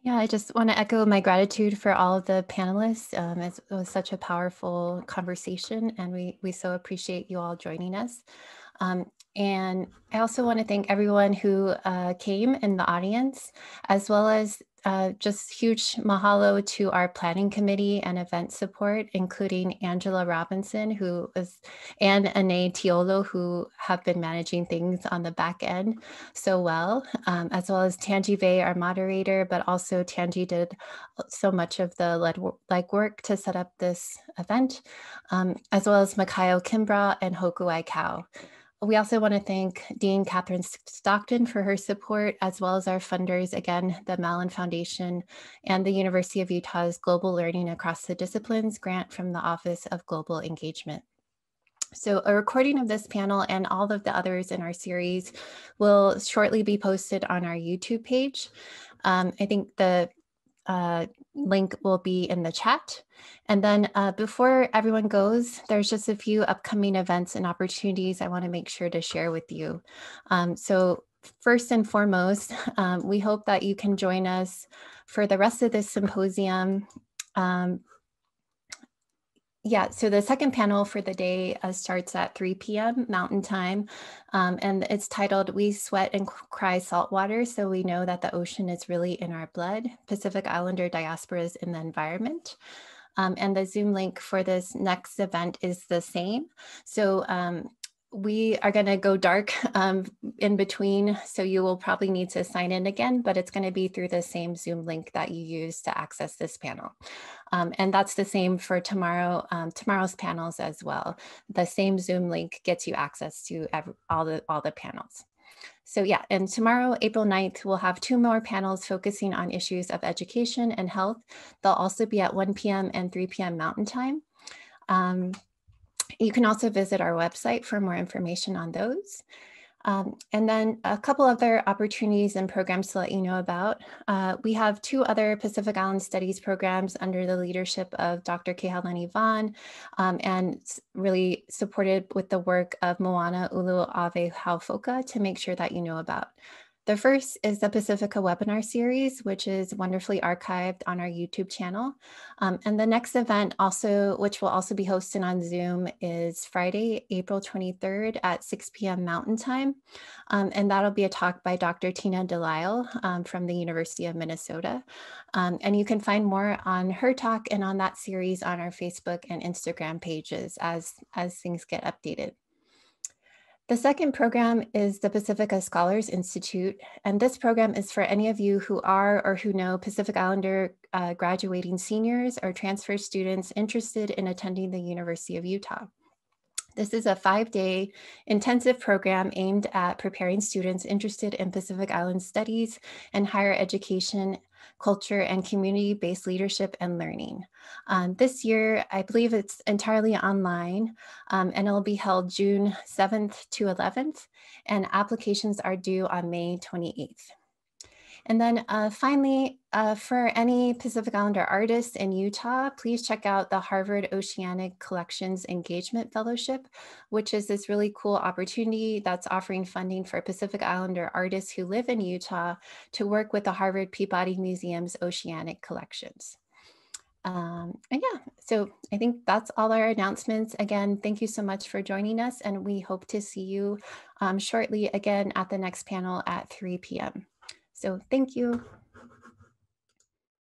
Yeah, I just want to echo my gratitude for all of the panelists. Um, it was such a powerful conversation, and we, we so appreciate you all joining us. Um, and I also want to thank everyone who uh, came in the audience, as well as uh, just huge mahalo to our planning committee and event support, including Angela Robinson, who is, and Ane Tiolo, who have been managing things on the back end so well, um, as well as Tanji Vei, our moderator, but also Tanji did so much of the lead like work to set up this event, um, as well as Makayo Kimbra and Hoku Aikau. We also want to thank Dean Kathryn Stockton for her support, as well as our funders, again, the Mellon Foundation and the University of Utah's Global Learning Across the Disciplines grant from the Office of Global Engagement. So a recording of this panel and all of the others in our series will shortly be posted on our YouTube page. Um, I think the uh, link will be in the chat. And then uh, before everyone goes, there's just a few upcoming events and opportunities I want to make sure to share with you. Um, so first and foremost, um, we hope that you can join us for the rest of this symposium um, yeah, so the second panel for the day uh, starts at 3 p.m. Mountain Time, um, and it's titled We Sweat and Cry Saltwater, so we know that the ocean is really in our blood, Pacific Islander diasporas in the environment. Um, and the Zoom link for this next event is the same. So um, we are going to go dark um, in between, so you will probably need to sign in again, but it's going to be through the same Zoom link that you use to access this panel. Um, and that's the same for tomorrow, um, tomorrow's panels as well. The same Zoom link gets you access to every, all, the, all the panels. So yeah, and tomorrow, April 9th, we'll have two more panels focusing on issues of education and health. They'll also be at 1 p.m. and 3 p.m. Mountain Time. Um, you can also visit our website for more information on those. Um, and then a couple other opportunities and programs to let you know about. Uh, we have two other Pacific Island Studies programs under the leadership of Dr. Kehaulani Vaughn um, and really supported with the work of Moana Ulu Ave Haufoka to make sure that you know about. The first is the Pacifica webinar series, which is wonderfully archived on our YouTube channel. Um, and the next event also, which will also be hosted on Zoom is Friday, April 23rd at 6 p.m. Mountain Time. Um, and that'll be a talk by Dr. Tina Delisle um, from the University of Minnesota. Um, and you can find more on her talk and on that series on our Facebook and Instagram pages as, as things get updated. The second program is the Pacifica Scholars Institute, and this program is for any of you who are or who know Pacific Islander uh, graduating seniors or transfer students interested in attending the University of Utah. This is a five-day intensive program aimed at preparing students interested in Pacific Island studies and higher education culture, and community-based leadership and learning. Um, this year, I believe it's entirely online um, and it'll be held June 7th to 11th and applications are due on May 28th. And then uh, finally, uh, for any Pacific Islander artists in Utah, please check out the Harvard Oceanic Collections Engagement Fellowship, which is this really cool opportunity that's offering funding for Pacific Islander artists who live in Utah to work with the Harvard Peabody Museum's oceanic collections. Um, and yeah, so I think that's all our announcements. Again, thank you so much for joining us and we hope to see you um, shortly again at the next panel at 3 p.m. So thank you.